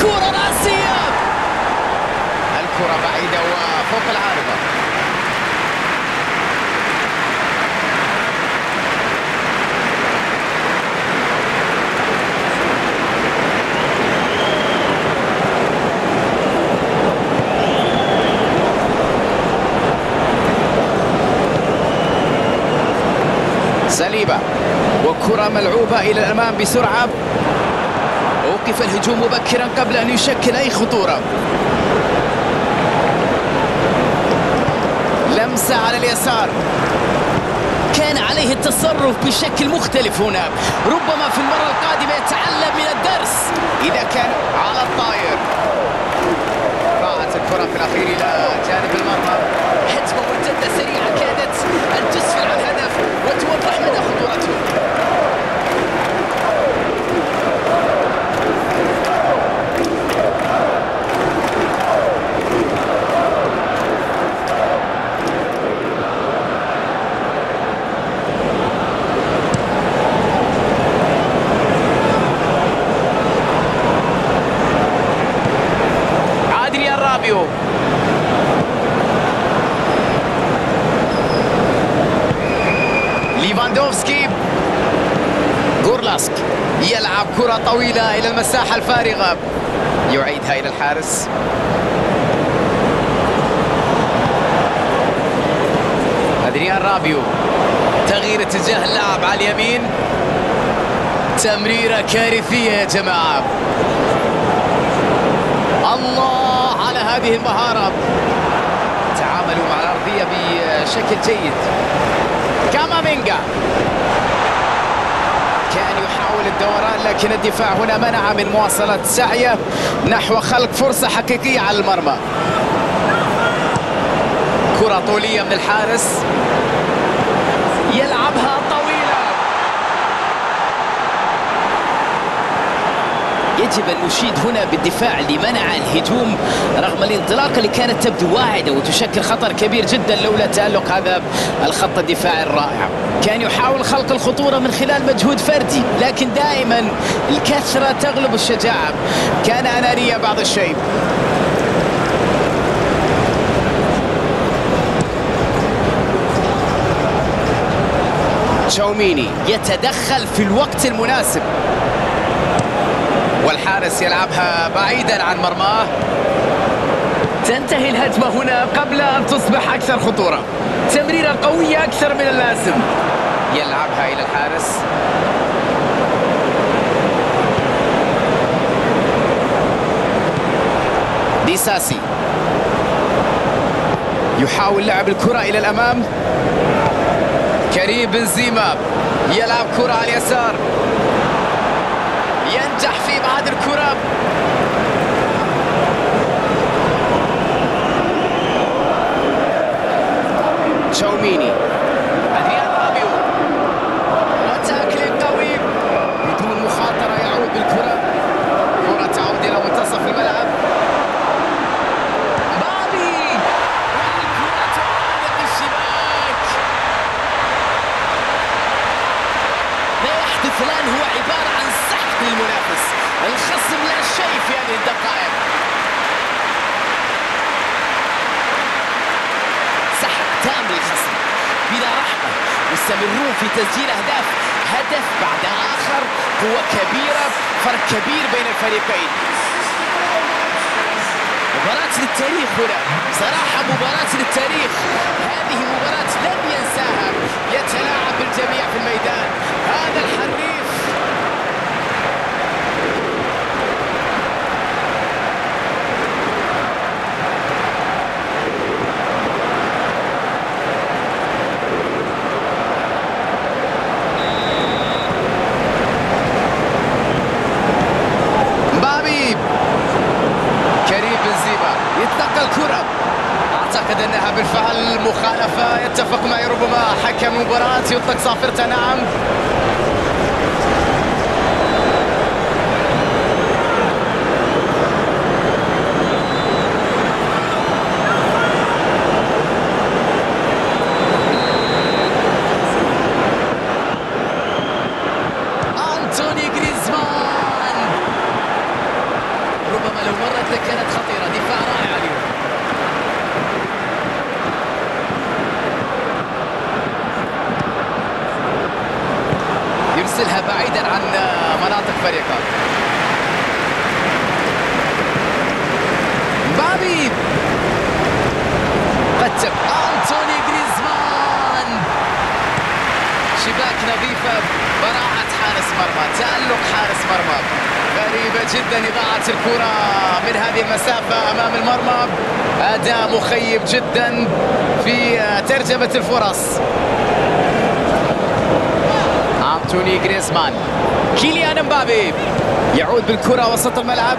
كرة راسية الكرة بعيدة وفوق العارضة سليبة إلى الأمام بسرعة. أوقف الهجوم مبكرا قبل أن يشكل أي خطورة. لمسة على اليسار. كان عليه التصرف بشكل مختلف هنا. ربما في المرة القادمة يتعلم من الدرس. إذا كان على الطاير ضاعت الكرة في الأخير إلى جانب المرمى. هجمة مرتدة سريعة كادت أن تسفر عن هدف وتوضح مدى خطورته. رابيو ليفاندوفسكي جورلاسك يلعب كرة طويلة إلى المساحة الفارغة. يعيدها إلى الحارس. أدريان رابيو تغيير اتجاه اللاعب على اليمين. تمريرة كارثية يا جماعة. الله! هذه المهارة. تعاملوا مع الأرضية بشكل جيد. كامامينجا كان يحاول الدوران لكن الدفاع هنا منع من مواصلة سعيه. نحو خلق فرصة حقيقية على المرمى. كرة طولية من الحارس. يلعبها طويلة يجب أن نشيد هنا بالدفاع لمنع الهجوم رغم الانطلاقة اللي كانت تبدو واعدة وتشكل خطر كبير جدا لولا تألق هذا الخط الدفاعي الرائع. كان يحاول خلق الخطورة من خلال مجهود فردي لكن دائما الكثرة تغلب الشجاعة. كان أنانية بعض الشيء. تشاوميني يتدخل في الوقت المناسب. والحارس يلعبها بعيدا عن مرماه. تنتهي الهجمة هنا قبل أن تصبح أكثر خطورة. تمريرة قوية أكثر من اللازم. يلعبها إلى الحارس. ديساسي يحاول لعب الكرة إلى الأمام. كريم بنزيما. يلعب كرة على اليسار ينجح في إبعاد الكرة تشاوميني أدريان رابيو وتاكل قوي بدون مخاطرة يعود بالكرة كرة تعود إلى منتصف الملعب بابي والكرة تعانق الشباك ما يحدث الآن هو عبارة عن سحق للمنافس الخصم لا شيء في هذه الدقائق سحق تام للخصم بلا رحمة يستمرون في تسجيل أهداف. هدف بعد آخر. قوة كبيرة. فرق كبير بين الفريقين. مباراة للتاريخ هنا. صراحة مباراة للتاريخ. هذه مباراة لن ينساها. يتلاعب الجميع في الميدان. هذا الحريف مبابي كريم بنزيما يتلقى الكرة. أعتقد أنها بالفعل مخالفة. يتفق معي ربما حكم المباراة. يطلق صافرته نعم أنتوني جريزمان ربما لو مرت لكانت خطيرة دفاع رائع اليوم يرسلها بعيدا عن مناطق فريقه مبابي قتل أنتوني جريزمان شباك نظيفة براعة حارس مرمى تألق حارس مرمى إضاعة الكرة من هذه المسافة أمام المرمى. أداء مخيب جدا في ترجمة الفرص. أنتوني جريزمان. كيليان مبابي يعود بالكرة وسط الملعب.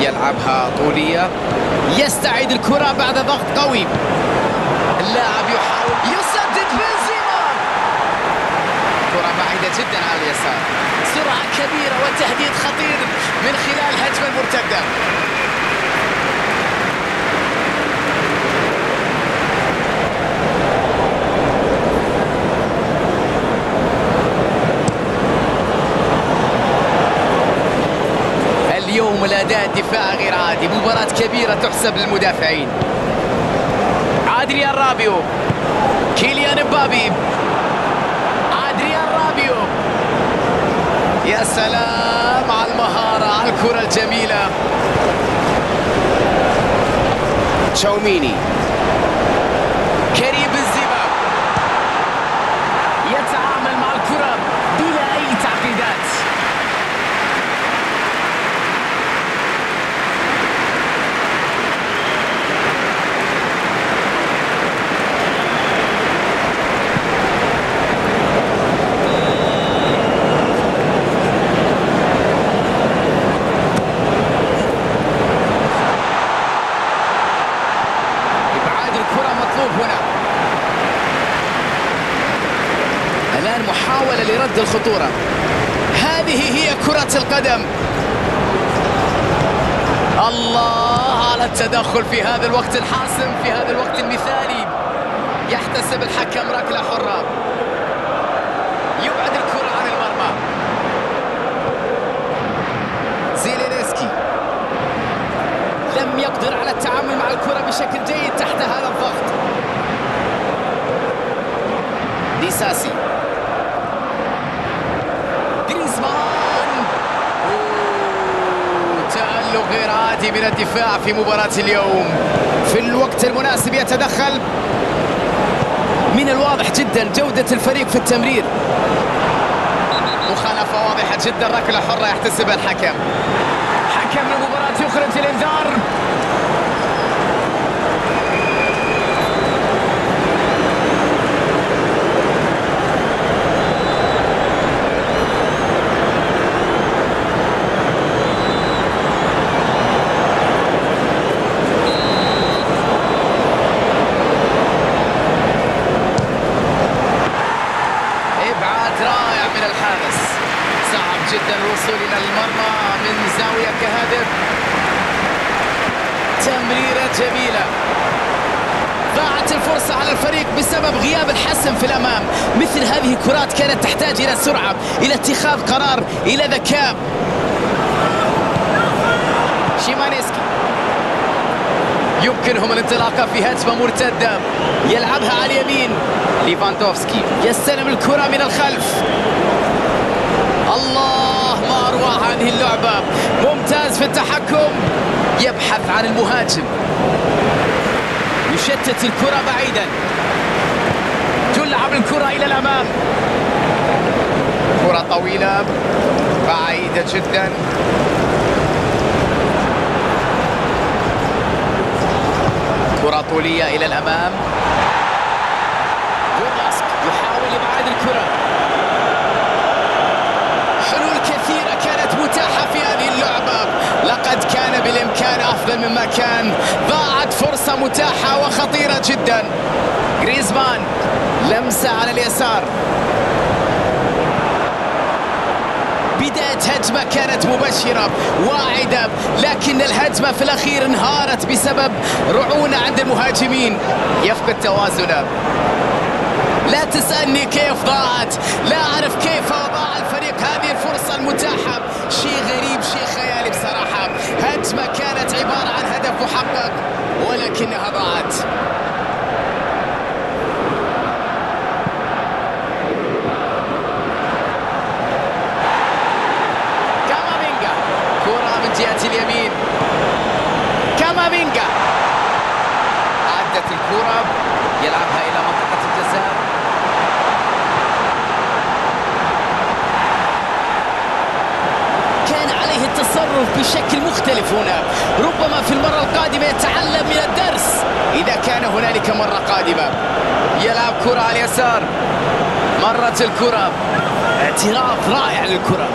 يلعبها طولية. يستعيد الكرة بعد ضغط قوي. اللاعب يحاول يسدد بنزيما جدا على اليسار. سرعة كبيرة وتهديد خطير من خلال هجمة مرتدة اليوم الأداء الدفاع غير عادي. مباراة كبيرة تحسب للمدافعين. أدريان رابيو. كيليان مبابي أدريان رابيو يا سلام على المهارة على الكرة الجميلة. تشاوميني كريم بنزيما يتعامل مع الكرة بلا أي تعقيدات إبعاد الكرة مطلوب هنا الآن محاولة لرد الخطورة. هذه هي كرة القدم. الله على التدخل في هذا الوقت الحاسم في هذا الوقت المثالي. يحتسب الحكم ركلة حرة. يبعد الكرة عن المرمى. زيلينسكي لم يقدر على التعامل مع الكرة بشكل جيد تحت هذا الضغط. ديساسي جريزمان تألق غير عادي من الدفاع في مباراة اليوم. في الوقت المناسب يتدخل من الواضح جدا جودة الفريق في التمرير. مخالفة واضحة جدا ركلة حرة يحتسبها الحكم. حكم المباراة يخرج الإنذار ابعاد رائع من الحارس صعب جدا الوصول إلى المرمى من زاوية كهدف. تمريرة جميلة. ضاعت الفرصة على الفريق بسبب غياب الحسم في الأمام. مثل هذه الكرات كانت تحتاج إلى سرعة إلى اتخاذ قرار إلى ذكاء. شيمانيسكي. يمكنهم الانطلاقة في هجمة مرتدة. يلعبها على اليمين. ليفاندوفسكي. يستلم الكرة من الخلف الله ما أروع هذه اللعبة. ممتاز في التحكم. يبحث عن المهاجم. يشتت الكرة بعيدا. تلعب الكرة إلى الأمام. كرة طويلة. بعيدة جدا. كرة طولية إلى الأمام. يحاول إبعاد الكرة. لقد كان بالإمكان أفضل مما كان ضاعت فرصة متاحة وخطيرة جدا. غريزمان لمسة على اليسار. بداية هجمة كانت مبشرة واعدة لكن الهجمة في الأخير انهارت بسبب رعونة عند المهاجمين. يفقد توازنه. لا تسألني كيف ضاعت لا أعرف كيف أضاع الفريق هذه الفرصة المتاحة. محقق ولكنها ضاعت كامافينجا كرة من جهة اليمين كامافينجا عدت الكرة يلعبها إلى منطقة الجزاء كان عليه التصرف بشكل مختلف هنا. ربما في المرة القادمة يتعلم من الدرس. إذا كان هنالك مرة قادمة. يلعب كرة على اليسار. مرت الكرة. اعتراف رائع للكرة.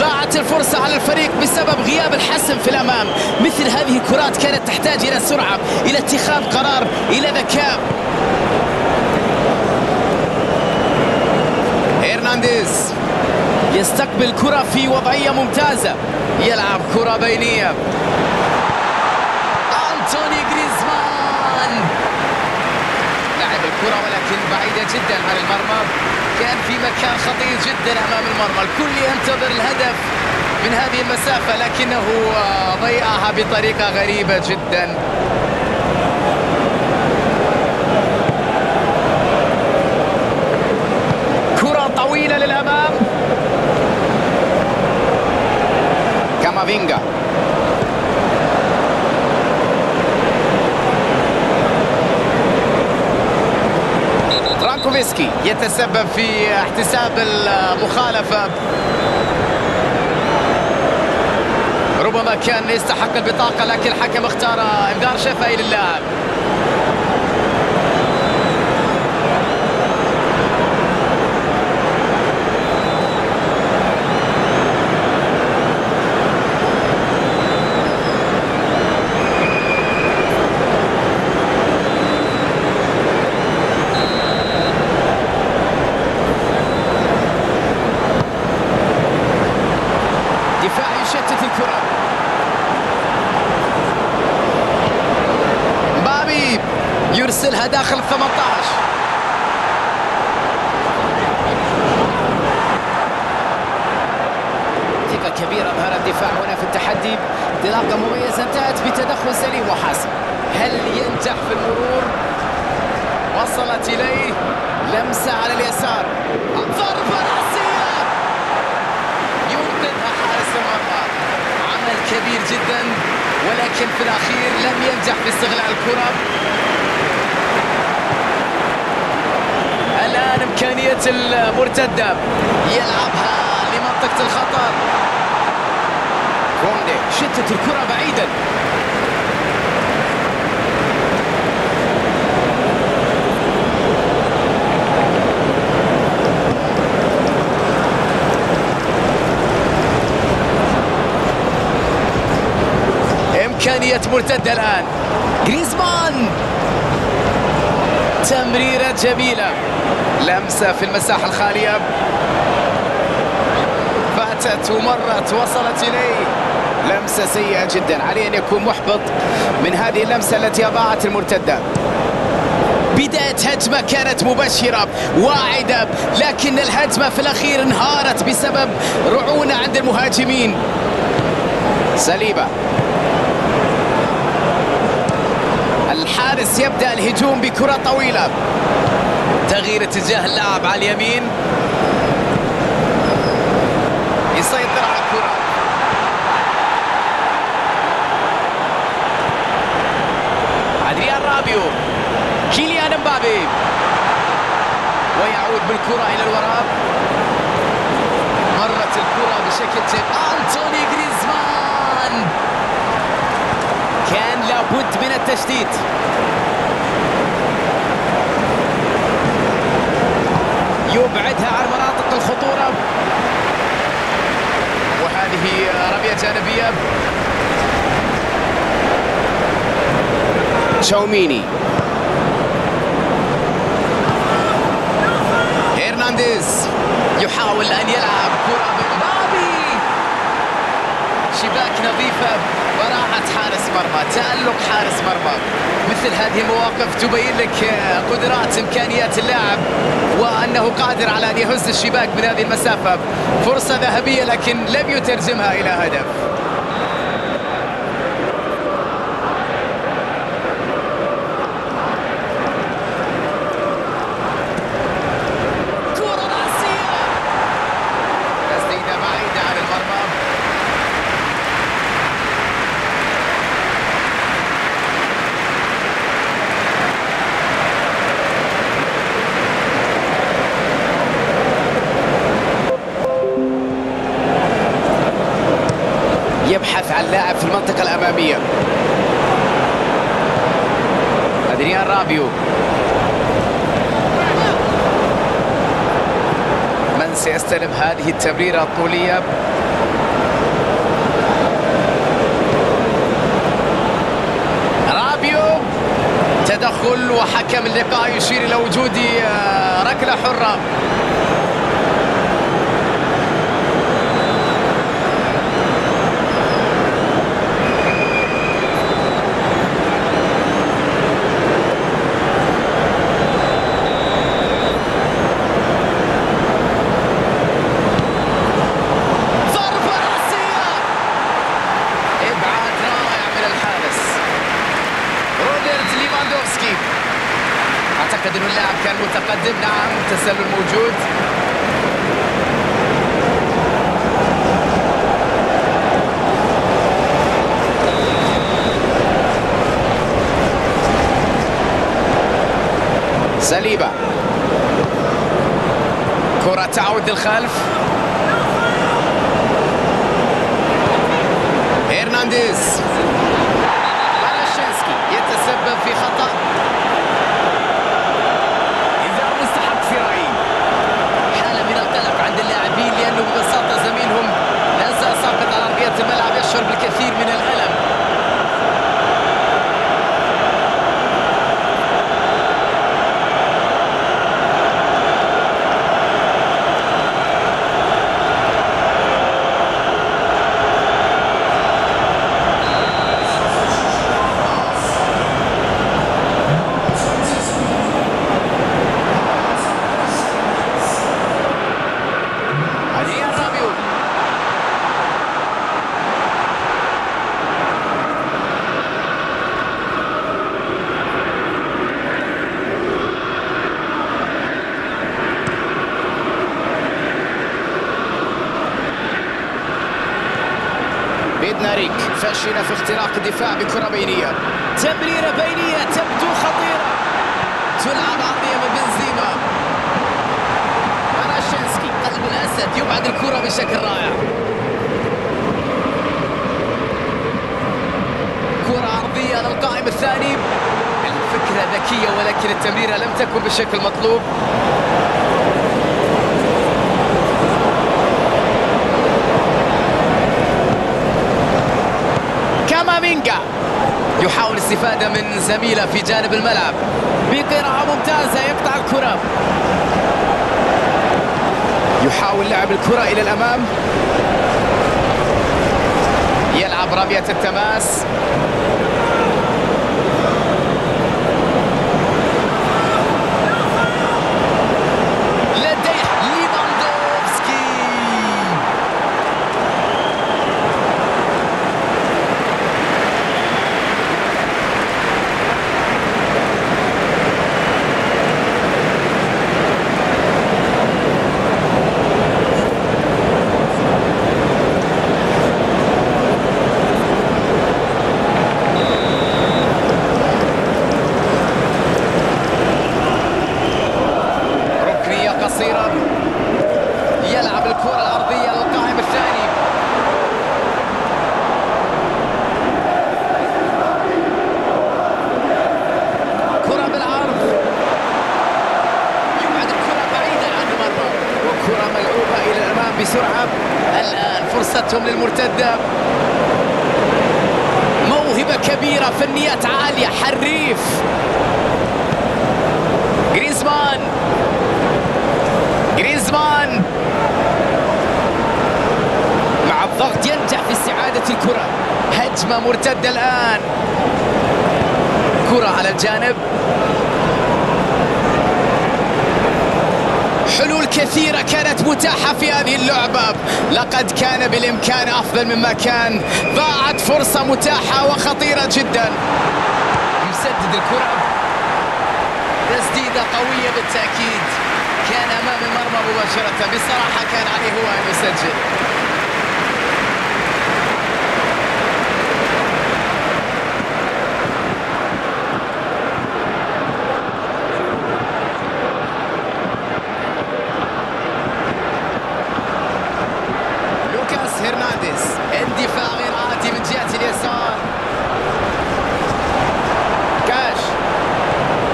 ضاعت الفرصة على الفريق بسبب غياب الحسم في الأمام. مثل هذه الكرات كانت تحتاج إلى سرعة إلى اتخاذ قرار إلى ذكاء. هرنانديز. يستقبل كرة في وضعية ممتازة. يلعب كرة بينية. أنتوني غريزمان لعب الكرة ولكن بعيدة جدا عن المرمى. كان في مكان خطير جدا أمام المرمى. الكل ينتظر الهدف من هذه المسافة لكنه ضيعها بطريقة غريبة جدا كرة طويلة للأمام كامافينجا ترانكوفسكي يتسبب في احتساب المخالفة. ربما كان يستحق البطاقة لكن الحكم اختار إنذار شفهي للاعب دفاع يشتت الكرة مبابي يرسلها داخل ال 18 ثقة كبيرة ظهر الدفاع هنا في التحدي انطلاقة مميزة انتهت بتدخل سليم وحاسم هل ينجح في المرور وصلت إليه لمسة على اليسار ضربة رأسية ينقذها حارس المرمى عمل كبير جدا ولكن في الأخير لم ينجح في استغلال الكرة الآن إمكانية المرتدة. يلعبها لمنطقة الخطر كوندي شتت الكرة بعيدا. إمكانية مرتدة الآن. جريزمان تمريرة جميلة. لمسة في المساحة الخالية. فاتت ومرت وصلت إليه. لمسة سيئة جدا. عليه أن يكون محبط من هذه اللمسة التي أضاعت المرتدة. بداية هجمة كانت مبشرة واعدة لكن الهجمة في الأخير انهارت بسبب رعونة عند المهاجمين. سليبة. الحارس يبدأ الهجوم بكرة طويلة. تغيير اتجاه اللاعب على اليمين. يسيطر على الكرة. أدريان رابيو. كيليان امبابي ويعود بالكرة إلى الوراء. مرت الكرة بشكل جيد. أنتوني غريزمان كان لابد من التشتيت يبعدها عن مناطق الخطورة. وهذه رمية جانبية. تشاوميني هيرنانديز يحاول أن يلعب كرة بمبابي شباك نظيفة. براعة حارس مرمى تألق حارس مرمى. مثل هذه المواقف تبين لك قدرات إمكانيات اللاعب وأنه قادر على أن يهز الشباك من هذه المسافة. فرصة ذهبية لكن لم يترجمها إلى هدف كرة رأسية تسديدة بعيدة عن المرمى يبحث عن لاعب في المنطقة الأمامية أدريان رابيو من سيستلم هذه التمريرة الطولية. رابيو تدخل وحكم اللقاء يشير إلى وجود آه، ركلة حرة ضربة رأسية إبعاد رائع من الحارس روبرت ليفاندوفسكي أعتقد أنه اللاعب كان متقدم نعم تسلل موجود سليبة. كرة تعود للخلف. هيرنانديز بلاشينسكي يتسبب في خطأ إذا مستحق في رأيي حالة من القلق عند اللاعبين لأنه ببساطة زميلهم لا زال ساقط على أرضية الملعب يشعر بالكثير من الألم أدريان رابيو بيدناريك فشل في اختراق الدفاع بكرة بينية. تمريرة بينية تبدو خطيرة. تلعب عرضية من بنزيما باراشينسكي قلب الأسد يبعد الكرة بشكل رائع. كرة عرضية للقائم الثاني. الفكرة ذكية ولكن التمريرة لم تكن بالشكل المطلوب كامامينجا يحاول الاستفادة من زميله في جانب الملعب. بقراءة ممتازة يقطع الكرة. يحاول لعب الكرة إلى الأمام. يلعب رمية التماس لديه ليفاندوفسكي قصيرة يلعب الكرة الأرضية للقائم الثاني كرة بالعرض يبعد الكرة بعيدة عن المرمى وكرة ملعوبة إلى الأمام بسرعة الآن فرصتهم للمرتدة موهبة كبيرة فنيات عالية حريف جريزمان جريزمان مع الضغط ينجح في استعادة الكرة هجمة مرتدة الآن كرة على الجانب حلول كثيرة كانت متاحة في هذه اللعبة. لقد كان بالإمكان أفضل مما كان. ضاعت فرصة متاحة وخطيرة جدا. يسدد الكرة. تسديدة قوية بالتأكيد. كان أمام المرمى مباشرة. بصراحة كان عليه هو أن يسجل لوكاس هرنانديز اندفاع غير عادي من جهة اليسار كاش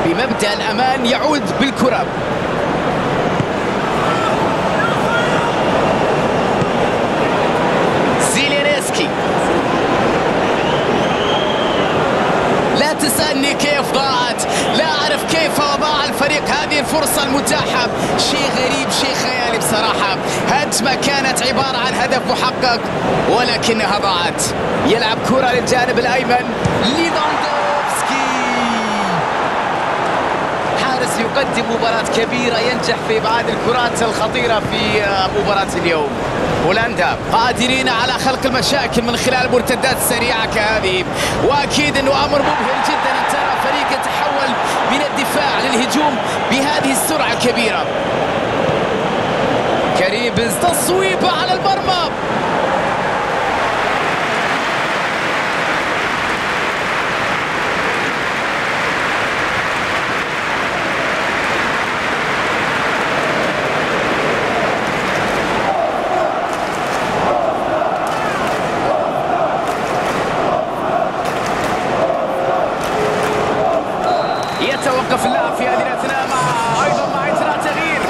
بمبدأ الأمان يعود بالكرة زيلينسكي لا تسألني كيف ضاعت لا أعرف كيف ضاع الفريق هذه الفرصة المتاحة شيء غريب شيء خيالي بصراحة هجمة كانت عبارة عن محقق ولكنها ضاعت يلعب كرة للجانب الأيمن ليفاندوفسكي. حارس يقدم مباراة كبيرة ينجح في إبعاد الكرات الخطيرة في مباراة اليوم. هولندا قادرين على خلق المشاكل من خلال المرتدات السريعة كهذه. وأكيد أنه أمر مبهر جدا أن ترى فريق يتحول من الدفاع للهجوم بهذه السرعة الكبيرة. كريم بنز تصويبة على المرمى يتوقف اللاعب في هذه الاثناء مع أيضا مع اجراء تغيير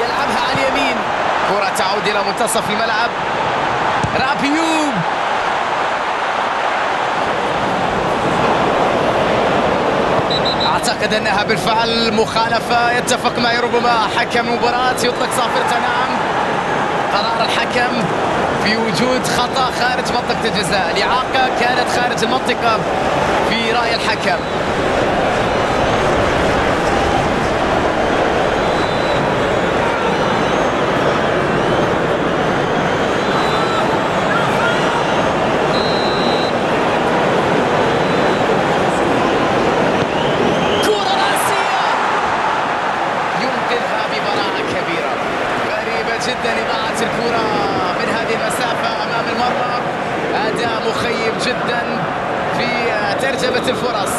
يلعبها على اليمين كرة تعود إلى منتصف الملعب رابيوب أعتقد أنها بالفعل مخالفة. يتفق معي ربما حكم المباراه يطلق صافرته نعم. قرار الحكم في وجود خطأ خارج منطقة الجزاء. الإعاقة كانت خارج المنطقة في رأي الحكم كرة رأسية ينقذها ببراعة كبيرة غريبة جدا إضاعة الكرة من هذه المسافة أمام المرمى أداء مخيب جدا في ترجمة الفرص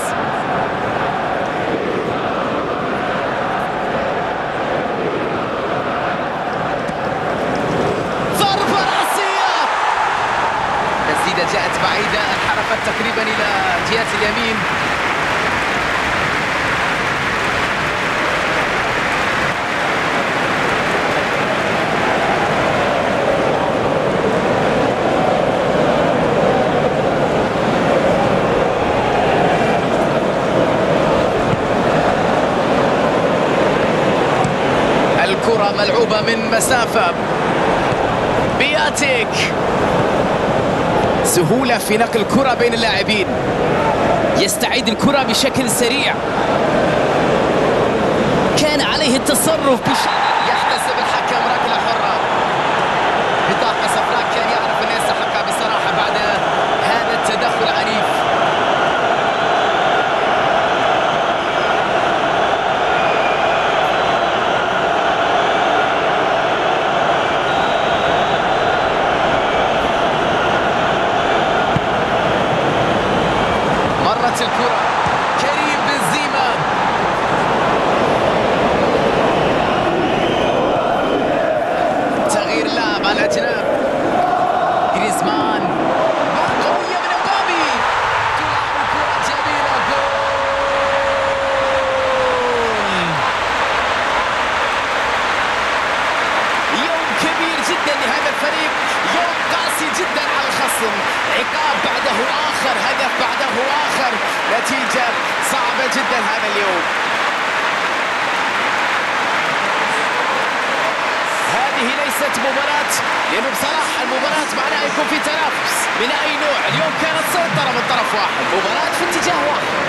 ضربة رأسية تسديدة جاءت بعيدة انحرفت تقريبا إلى جهة اليمين الكرة ملعوبة من مسافة بياتيك. سهولة في نقل الكرة بين اللاعبين. يستعيد الكرة بشكل سريع. كان عليه التصرف بشكل يحتسب الحكم ركلة حرة بطاقة صفراء كان يعرف أن يستحقها بصراحة بعد هذا التدخل العنيف نتيجة صعبة جدا هذا اليوم هذه ليست مباراة لأنه بصراحة المباراة معناها يكون في تنافس من أي نوع اليوم كانت سيطرة من طرف واحد مباراة في اتجاه واحد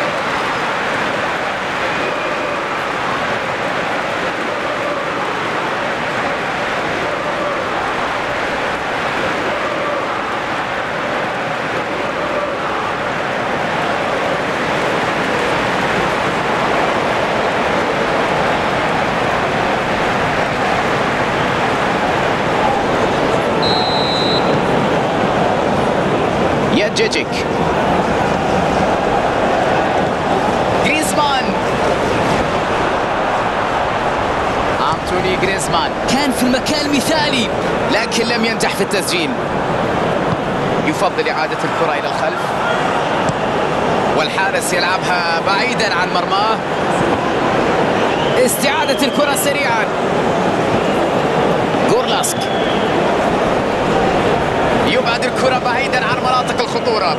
يجيجيك جريزمان أنتوني جريزمان كان في المكان المثالي. لكن لم ينجح في التسجيل. يفضل إعادة الكرة إلى الخلف. والحارس يلعبها بعيدا عن مرماه. استعادة الكرة سريعا. جورلاسك يبعد الكرة بعيدا عن مناطق الخطورة.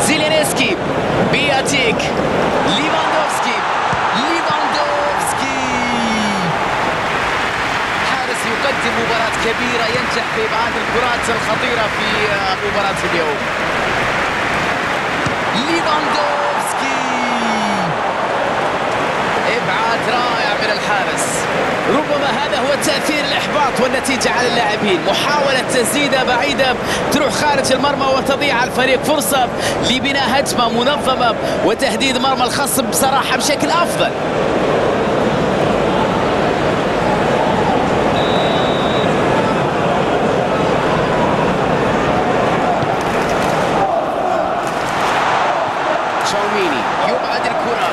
زيلينسكي بياتيك ليفاندوفسكي ليفاندوفسكي. حارس يقدم مباراة كبيرة ينجح في إبعاد الكرات الخطيرة في مباراة اليوم. ليفاندوفسكي ابعاد رائع من الحارس. ربما هذا هو تأثير الإحباط والنتيجة على اللاعبين. محاولة تسديده بعيدة تروح خارج المرمى وتضيع الفريق. فرصة لبناء هجمة منظمة وتهديد مرمى الخصم بصراحة بشكل أفضل تشاوميني يبعد الكره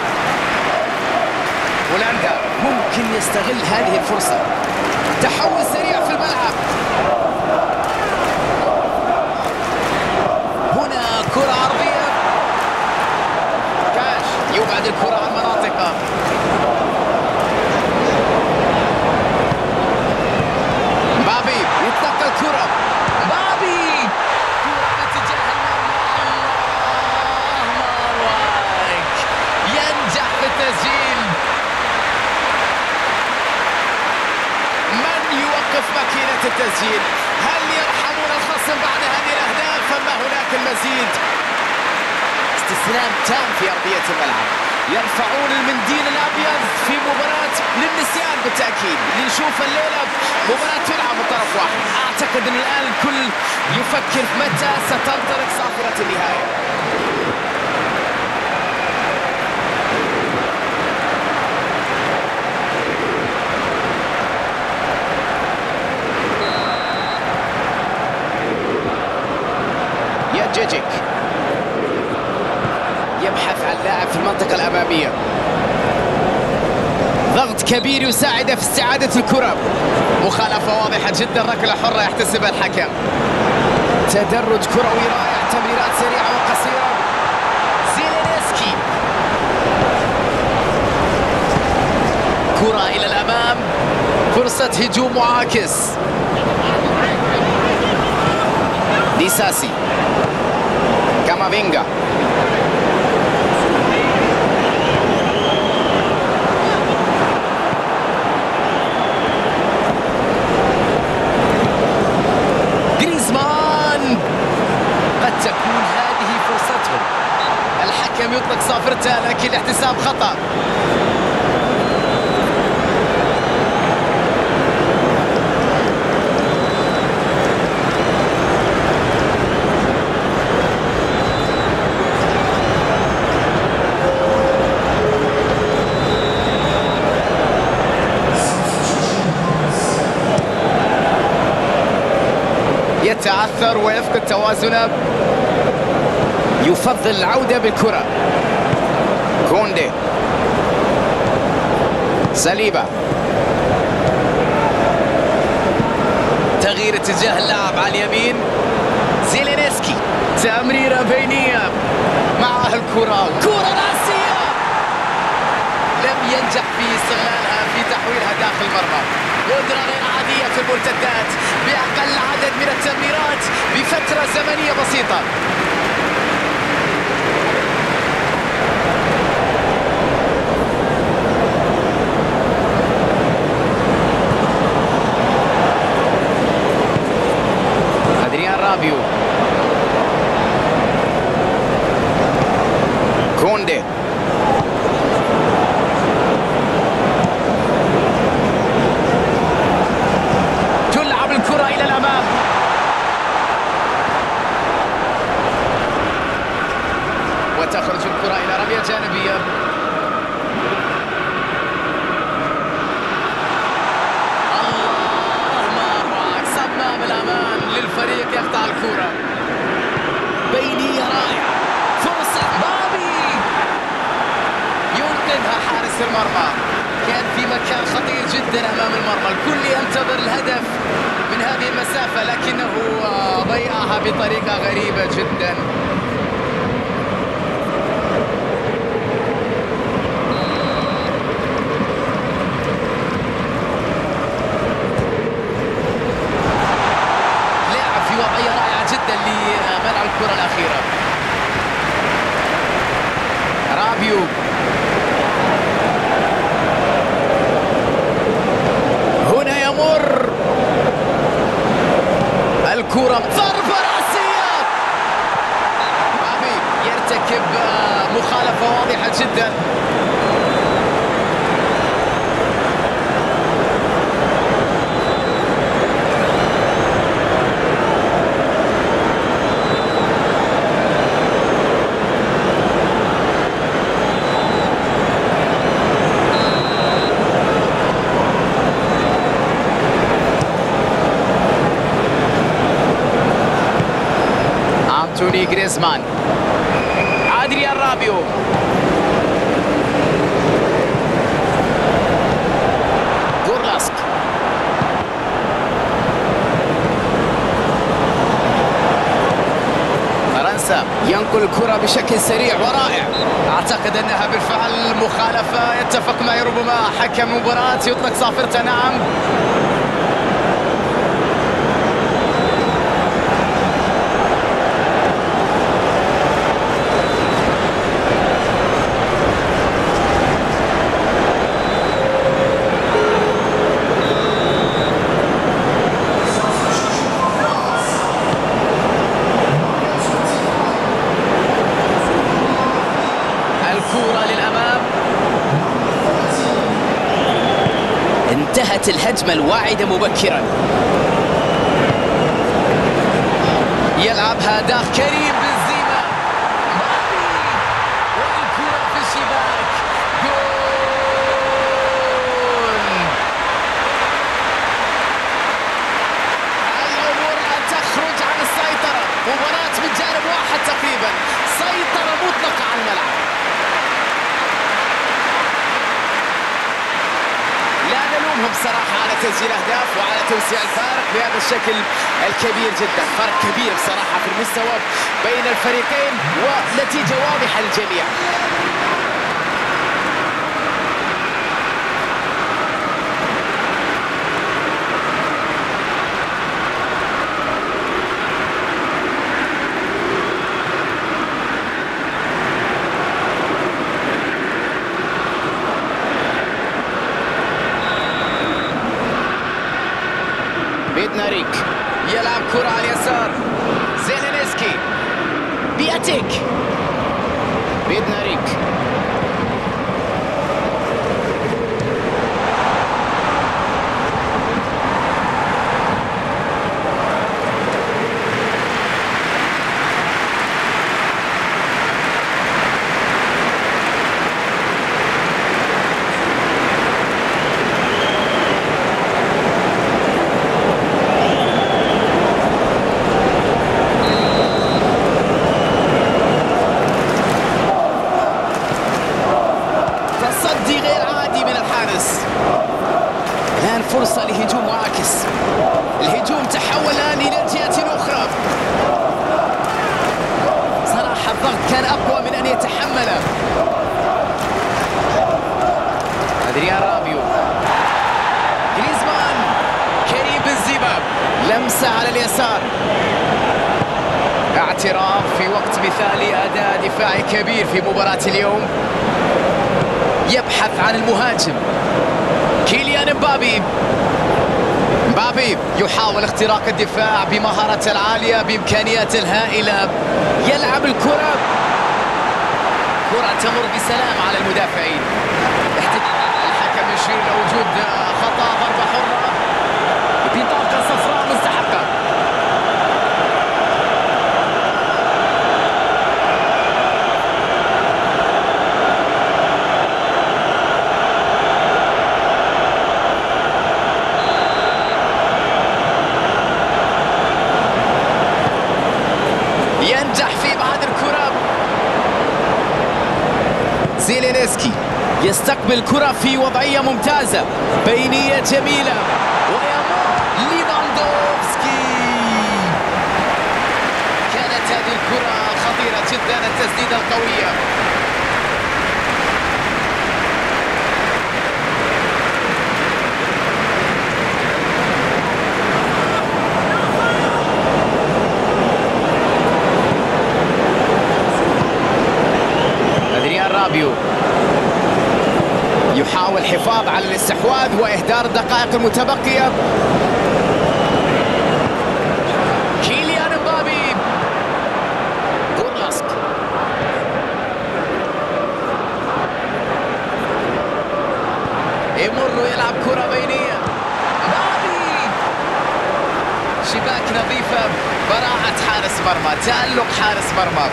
هولندا ممكن يستغل هذه الفرصة تحول سريع في الملعب هنا كرة عرضية كاش يبعد الكرة عن مناطقه بابي يتلقى الكرة بابي كرة باتجاه المرمى الله مارواك ينجح في التسجيل من يوقف ماكينة التسجيل هل يرحمون الخصم بعد هذه الأهداف أم هناك المزيد استسلام تام في أرضية الملعب يرفعون المنديل الأبيض في مباراة للنسيان بالتأكيد اللي نشوف الليلة مباراة تلعب من طرف واحد أعتقد أن الآن الكل يفكر متى ستنطلق صافرة النهاية يجيجيك يبحث عن لاعب في المنطقة الأمامية ضغط كبير يساعده في استعادة الكرة مخالفة واضحة جدا ركلة حرة يحتسبها الحكم تدرج كروي رائع تمريرات سريعة وقصيرة زيلينسكي كرة إلى الأمام فرصة هجوم معاكس ديساسي كامافينجا جريزمان قد تكون هذه فرصتهم. الحكم يطلق صافرته لكن الاحتساب خطأ. يتعثر ويفقد توازنه. يفضل العودة بالكرة. كوندي. سليبة. تغيير اتجاه اللاعب على اليمين. زيلينسكي. تمريرة بينية معها الكرة كرة راسية. ينجح في استغلالها في تحويلها داخل المرمى. قدرة غير عادية في المرتدات بأقل عدد من التمريرات بفترة زمنية بسيطة. أدريان رابيو. كوندي جريزمان. أدريان رابيو. جورلاسك فرنسا ينقل الكرة بشكل سريع ورائع. أعتقد أنها بالفعل مخالفة. يتفق معي ربما حكم المباراة يطلق صافرته. نعم الكرة للأمام انتهت الهجمة الواعدة مبكرا. يلعبها داخ كريم بنزيما مبابي والكرة في الشباك جول الأمور لا تخرج عن السيطرة مباراة من جانب واحد تقريبا سيطرة مطلقة على الملعب لا نلومهم صراحة على تسجيل أهداف وعلى توسيع الفارق بهذا الشكل الكبير جدا. فرق كبير بصراحة في المستوى بين الفريقين ونتيجة واضحة للجميع. في وضعية ممتازة. بينية جميلة ويمر ليفاندوفسكي كانت هذه الكره خطيره جدا التسديده القويه ادريان رابيو يحاول الحفاظ على الاستحواذ وإهدار الدقائق المتبقية. كيليان مبابي. بورلاسك يمر ويلعب كرة بينية. مبابي. شباك نظيفة. براعة حارس مرمى. تألق حارس مرمى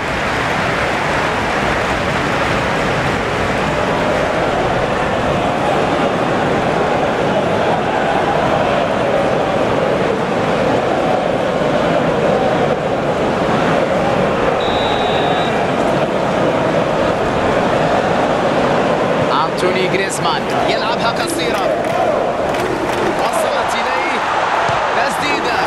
أنتوني جريزمان يلعبها قصيرة وصلت إليه تسديدة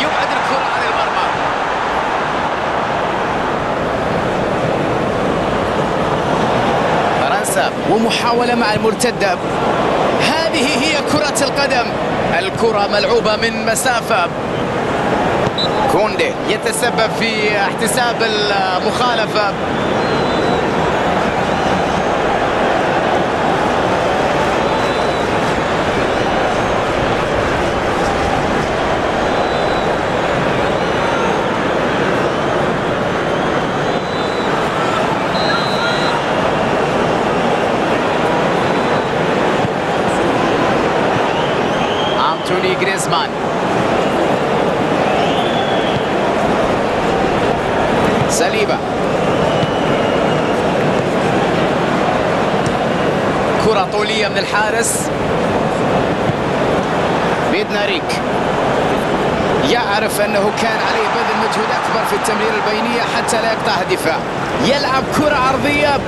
يبعد الكرة عن المرمى فرنسا ومحاولة مع المرتدة هذه هي كرة القدم. الكرة ملعوبة من مسافة. كوندي يتسبب في احتساب المخالفة أنتوني جريزمان سليبة. كرة طولية من الحارس. بيدناريك يعرف أنه كان عليه بذل مجهود أكبر في التمرير البينية حتى لا يقطعها الدفاع يلعب كرة عرضية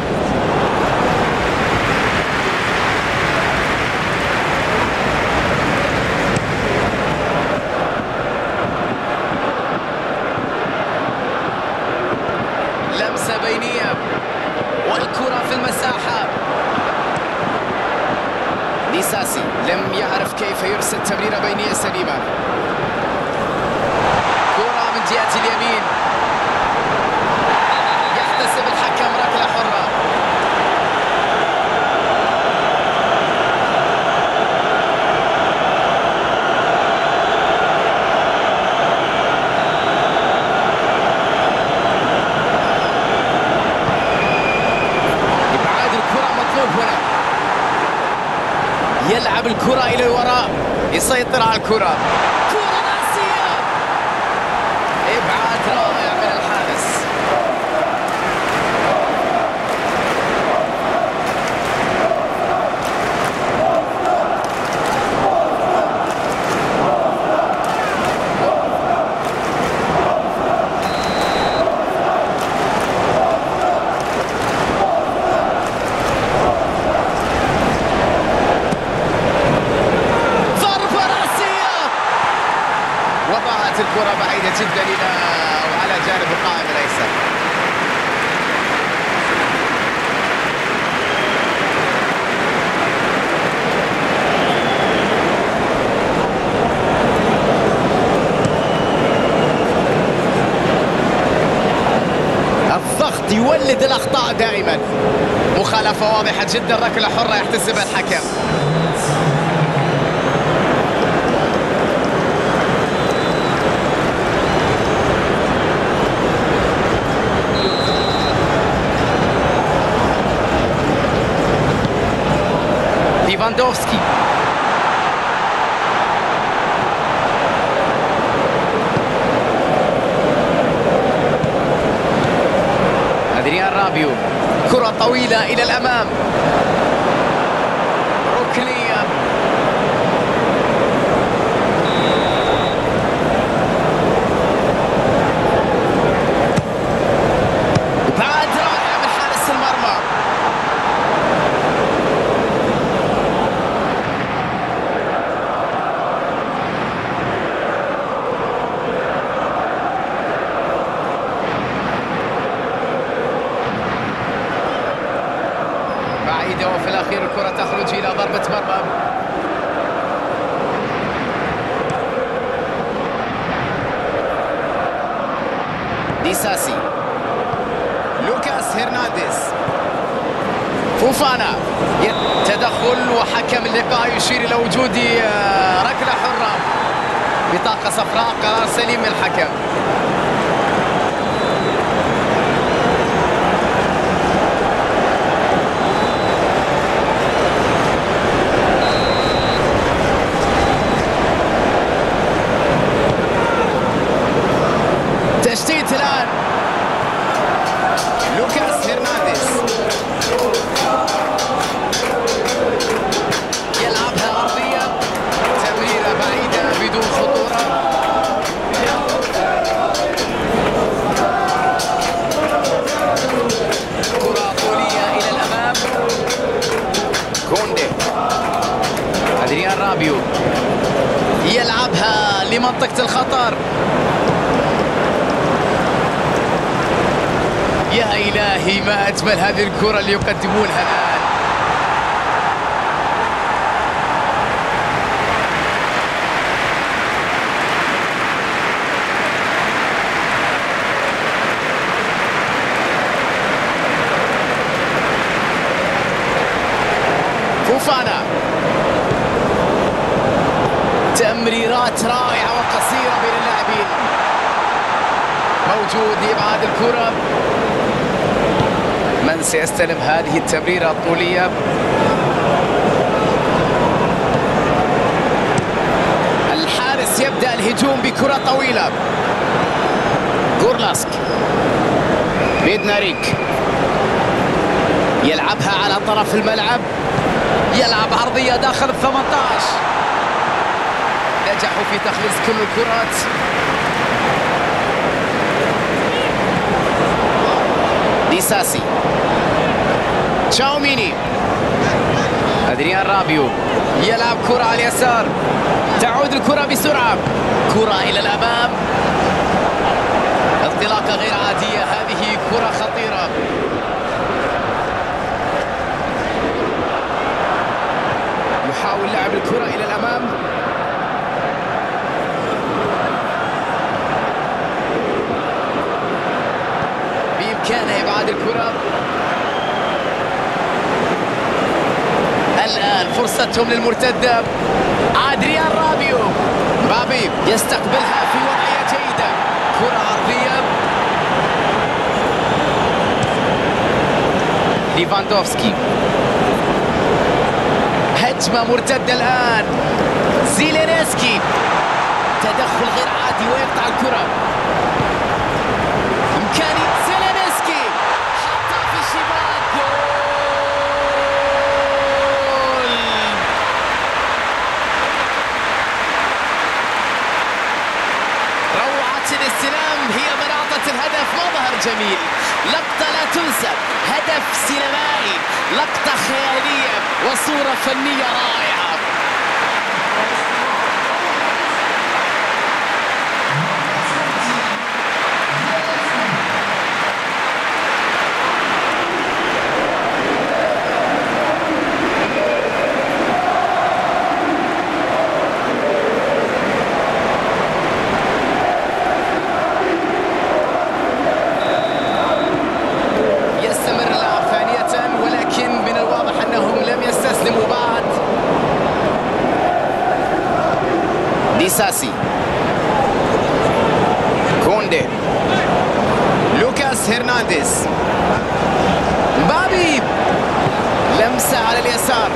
دائما. مخالفة واضحة جدا ركلة حرة يحتسبها الحكم. ليفاندوفسكي أدريان رابيو كرة طويلة إلى الأمام ركنية بعد رائع من حارس المرمى بعيدة وفي الأخير الكرة تخرج إلى ضربة مرمى. ديساسي. لوكاس هرنانديز. فوفانا. تدخل وحكم اللقاء يشير إلى وجود آه، ركلة حرة. بطاقة صفراء قرار سليم من الحكم تشتيت الآن. لوكاس هرنانديز. يلعبها أرضية تمريرة بعيدة بدون خطورة. كرة طولية إلى الأمام. كوندي. أدريان رابيو. يلعبها لمنطقة الخطر. يا إلهي ما أجمل هذه الكرة اللي يقدمونها الآن. فوفانا. تمريرات رائعة وقصيرة بين اللاعبين. موجود لإبعاد الكرة. من سيستلم هذه التمريرة الطولية. الحارس يبدأ الهجوم بكرة طويلة. جورلاسك بيدناريك يلعبها على طرف الملعب. يلعب عرضية داخل ال 18 نجحوا في تخليص كل الكرات. ديساسي تشاوميني. أدريان رابيو. يلعب كرة على اليسار. تعود الكرة بسرعة. كرة إلى الأمام. انطلاقة غير عادية. هذه كرة خطيرة يحاول لعب الكرة إلى الأمام إبعاد الكرة. الآن فرصتهم للمرتدة. أدريان رابيو. بابي يستقبلها في وضعية جيدة. كرة عرضية. ليفاندوفسكي. هجمة مرتدة الآن. زيلينسكي. تدخل غير عادي ويقطع الكرة. إمكانية زيلينسكي حطها في الشباك جول روعة الاستلام هي مناطة الهدف مظهر جميل. لقطة لا تنسى. هدف سينمائي. لقطة خيالية وصورة فنية رائعة ديساسي كوندي لوكاس هرنانديز مبابي لمسة على اليسار.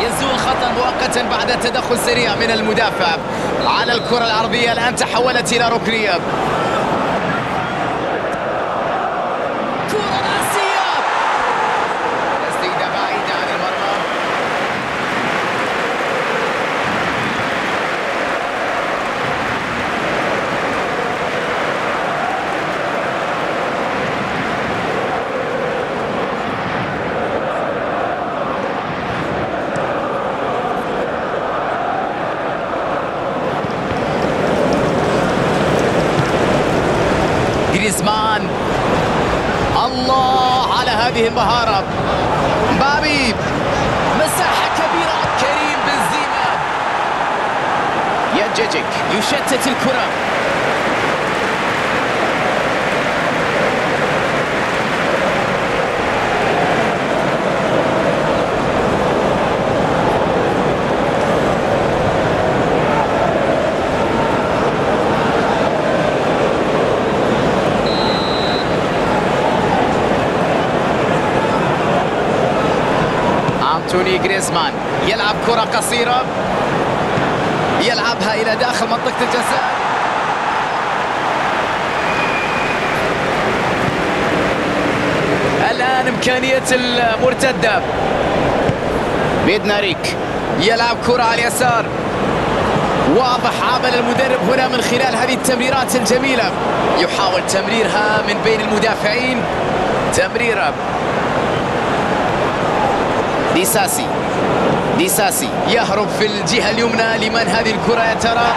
يزول خطأ مؤقتا بعد تدخل سريع من المدافع. على الكرة العرضية الآن تحولت إلى ركنية كرة رأسية تسديدة بعيدة عن المرمى جريزمان الله على هذه المهارة مبابي مساحة كبيرة كريم بنزيما يججك يشتت الكرة أنتوني جريزمان. يلعب كرة قصيرة. يلعبها إلى داخل منطقة الجزاء. الآن إمكانية المرتدة. بيدناريك. يلعب كرة على اليسار. واضح عمل المدرب هنا من خلال هذه التمريرات الجميلة. يحاول تمريرها من بين المدافعين. تمريرة. ديساسي. ديساسي يهرب في الجهة اليمنى لمن هذه الكرة يا ترى؟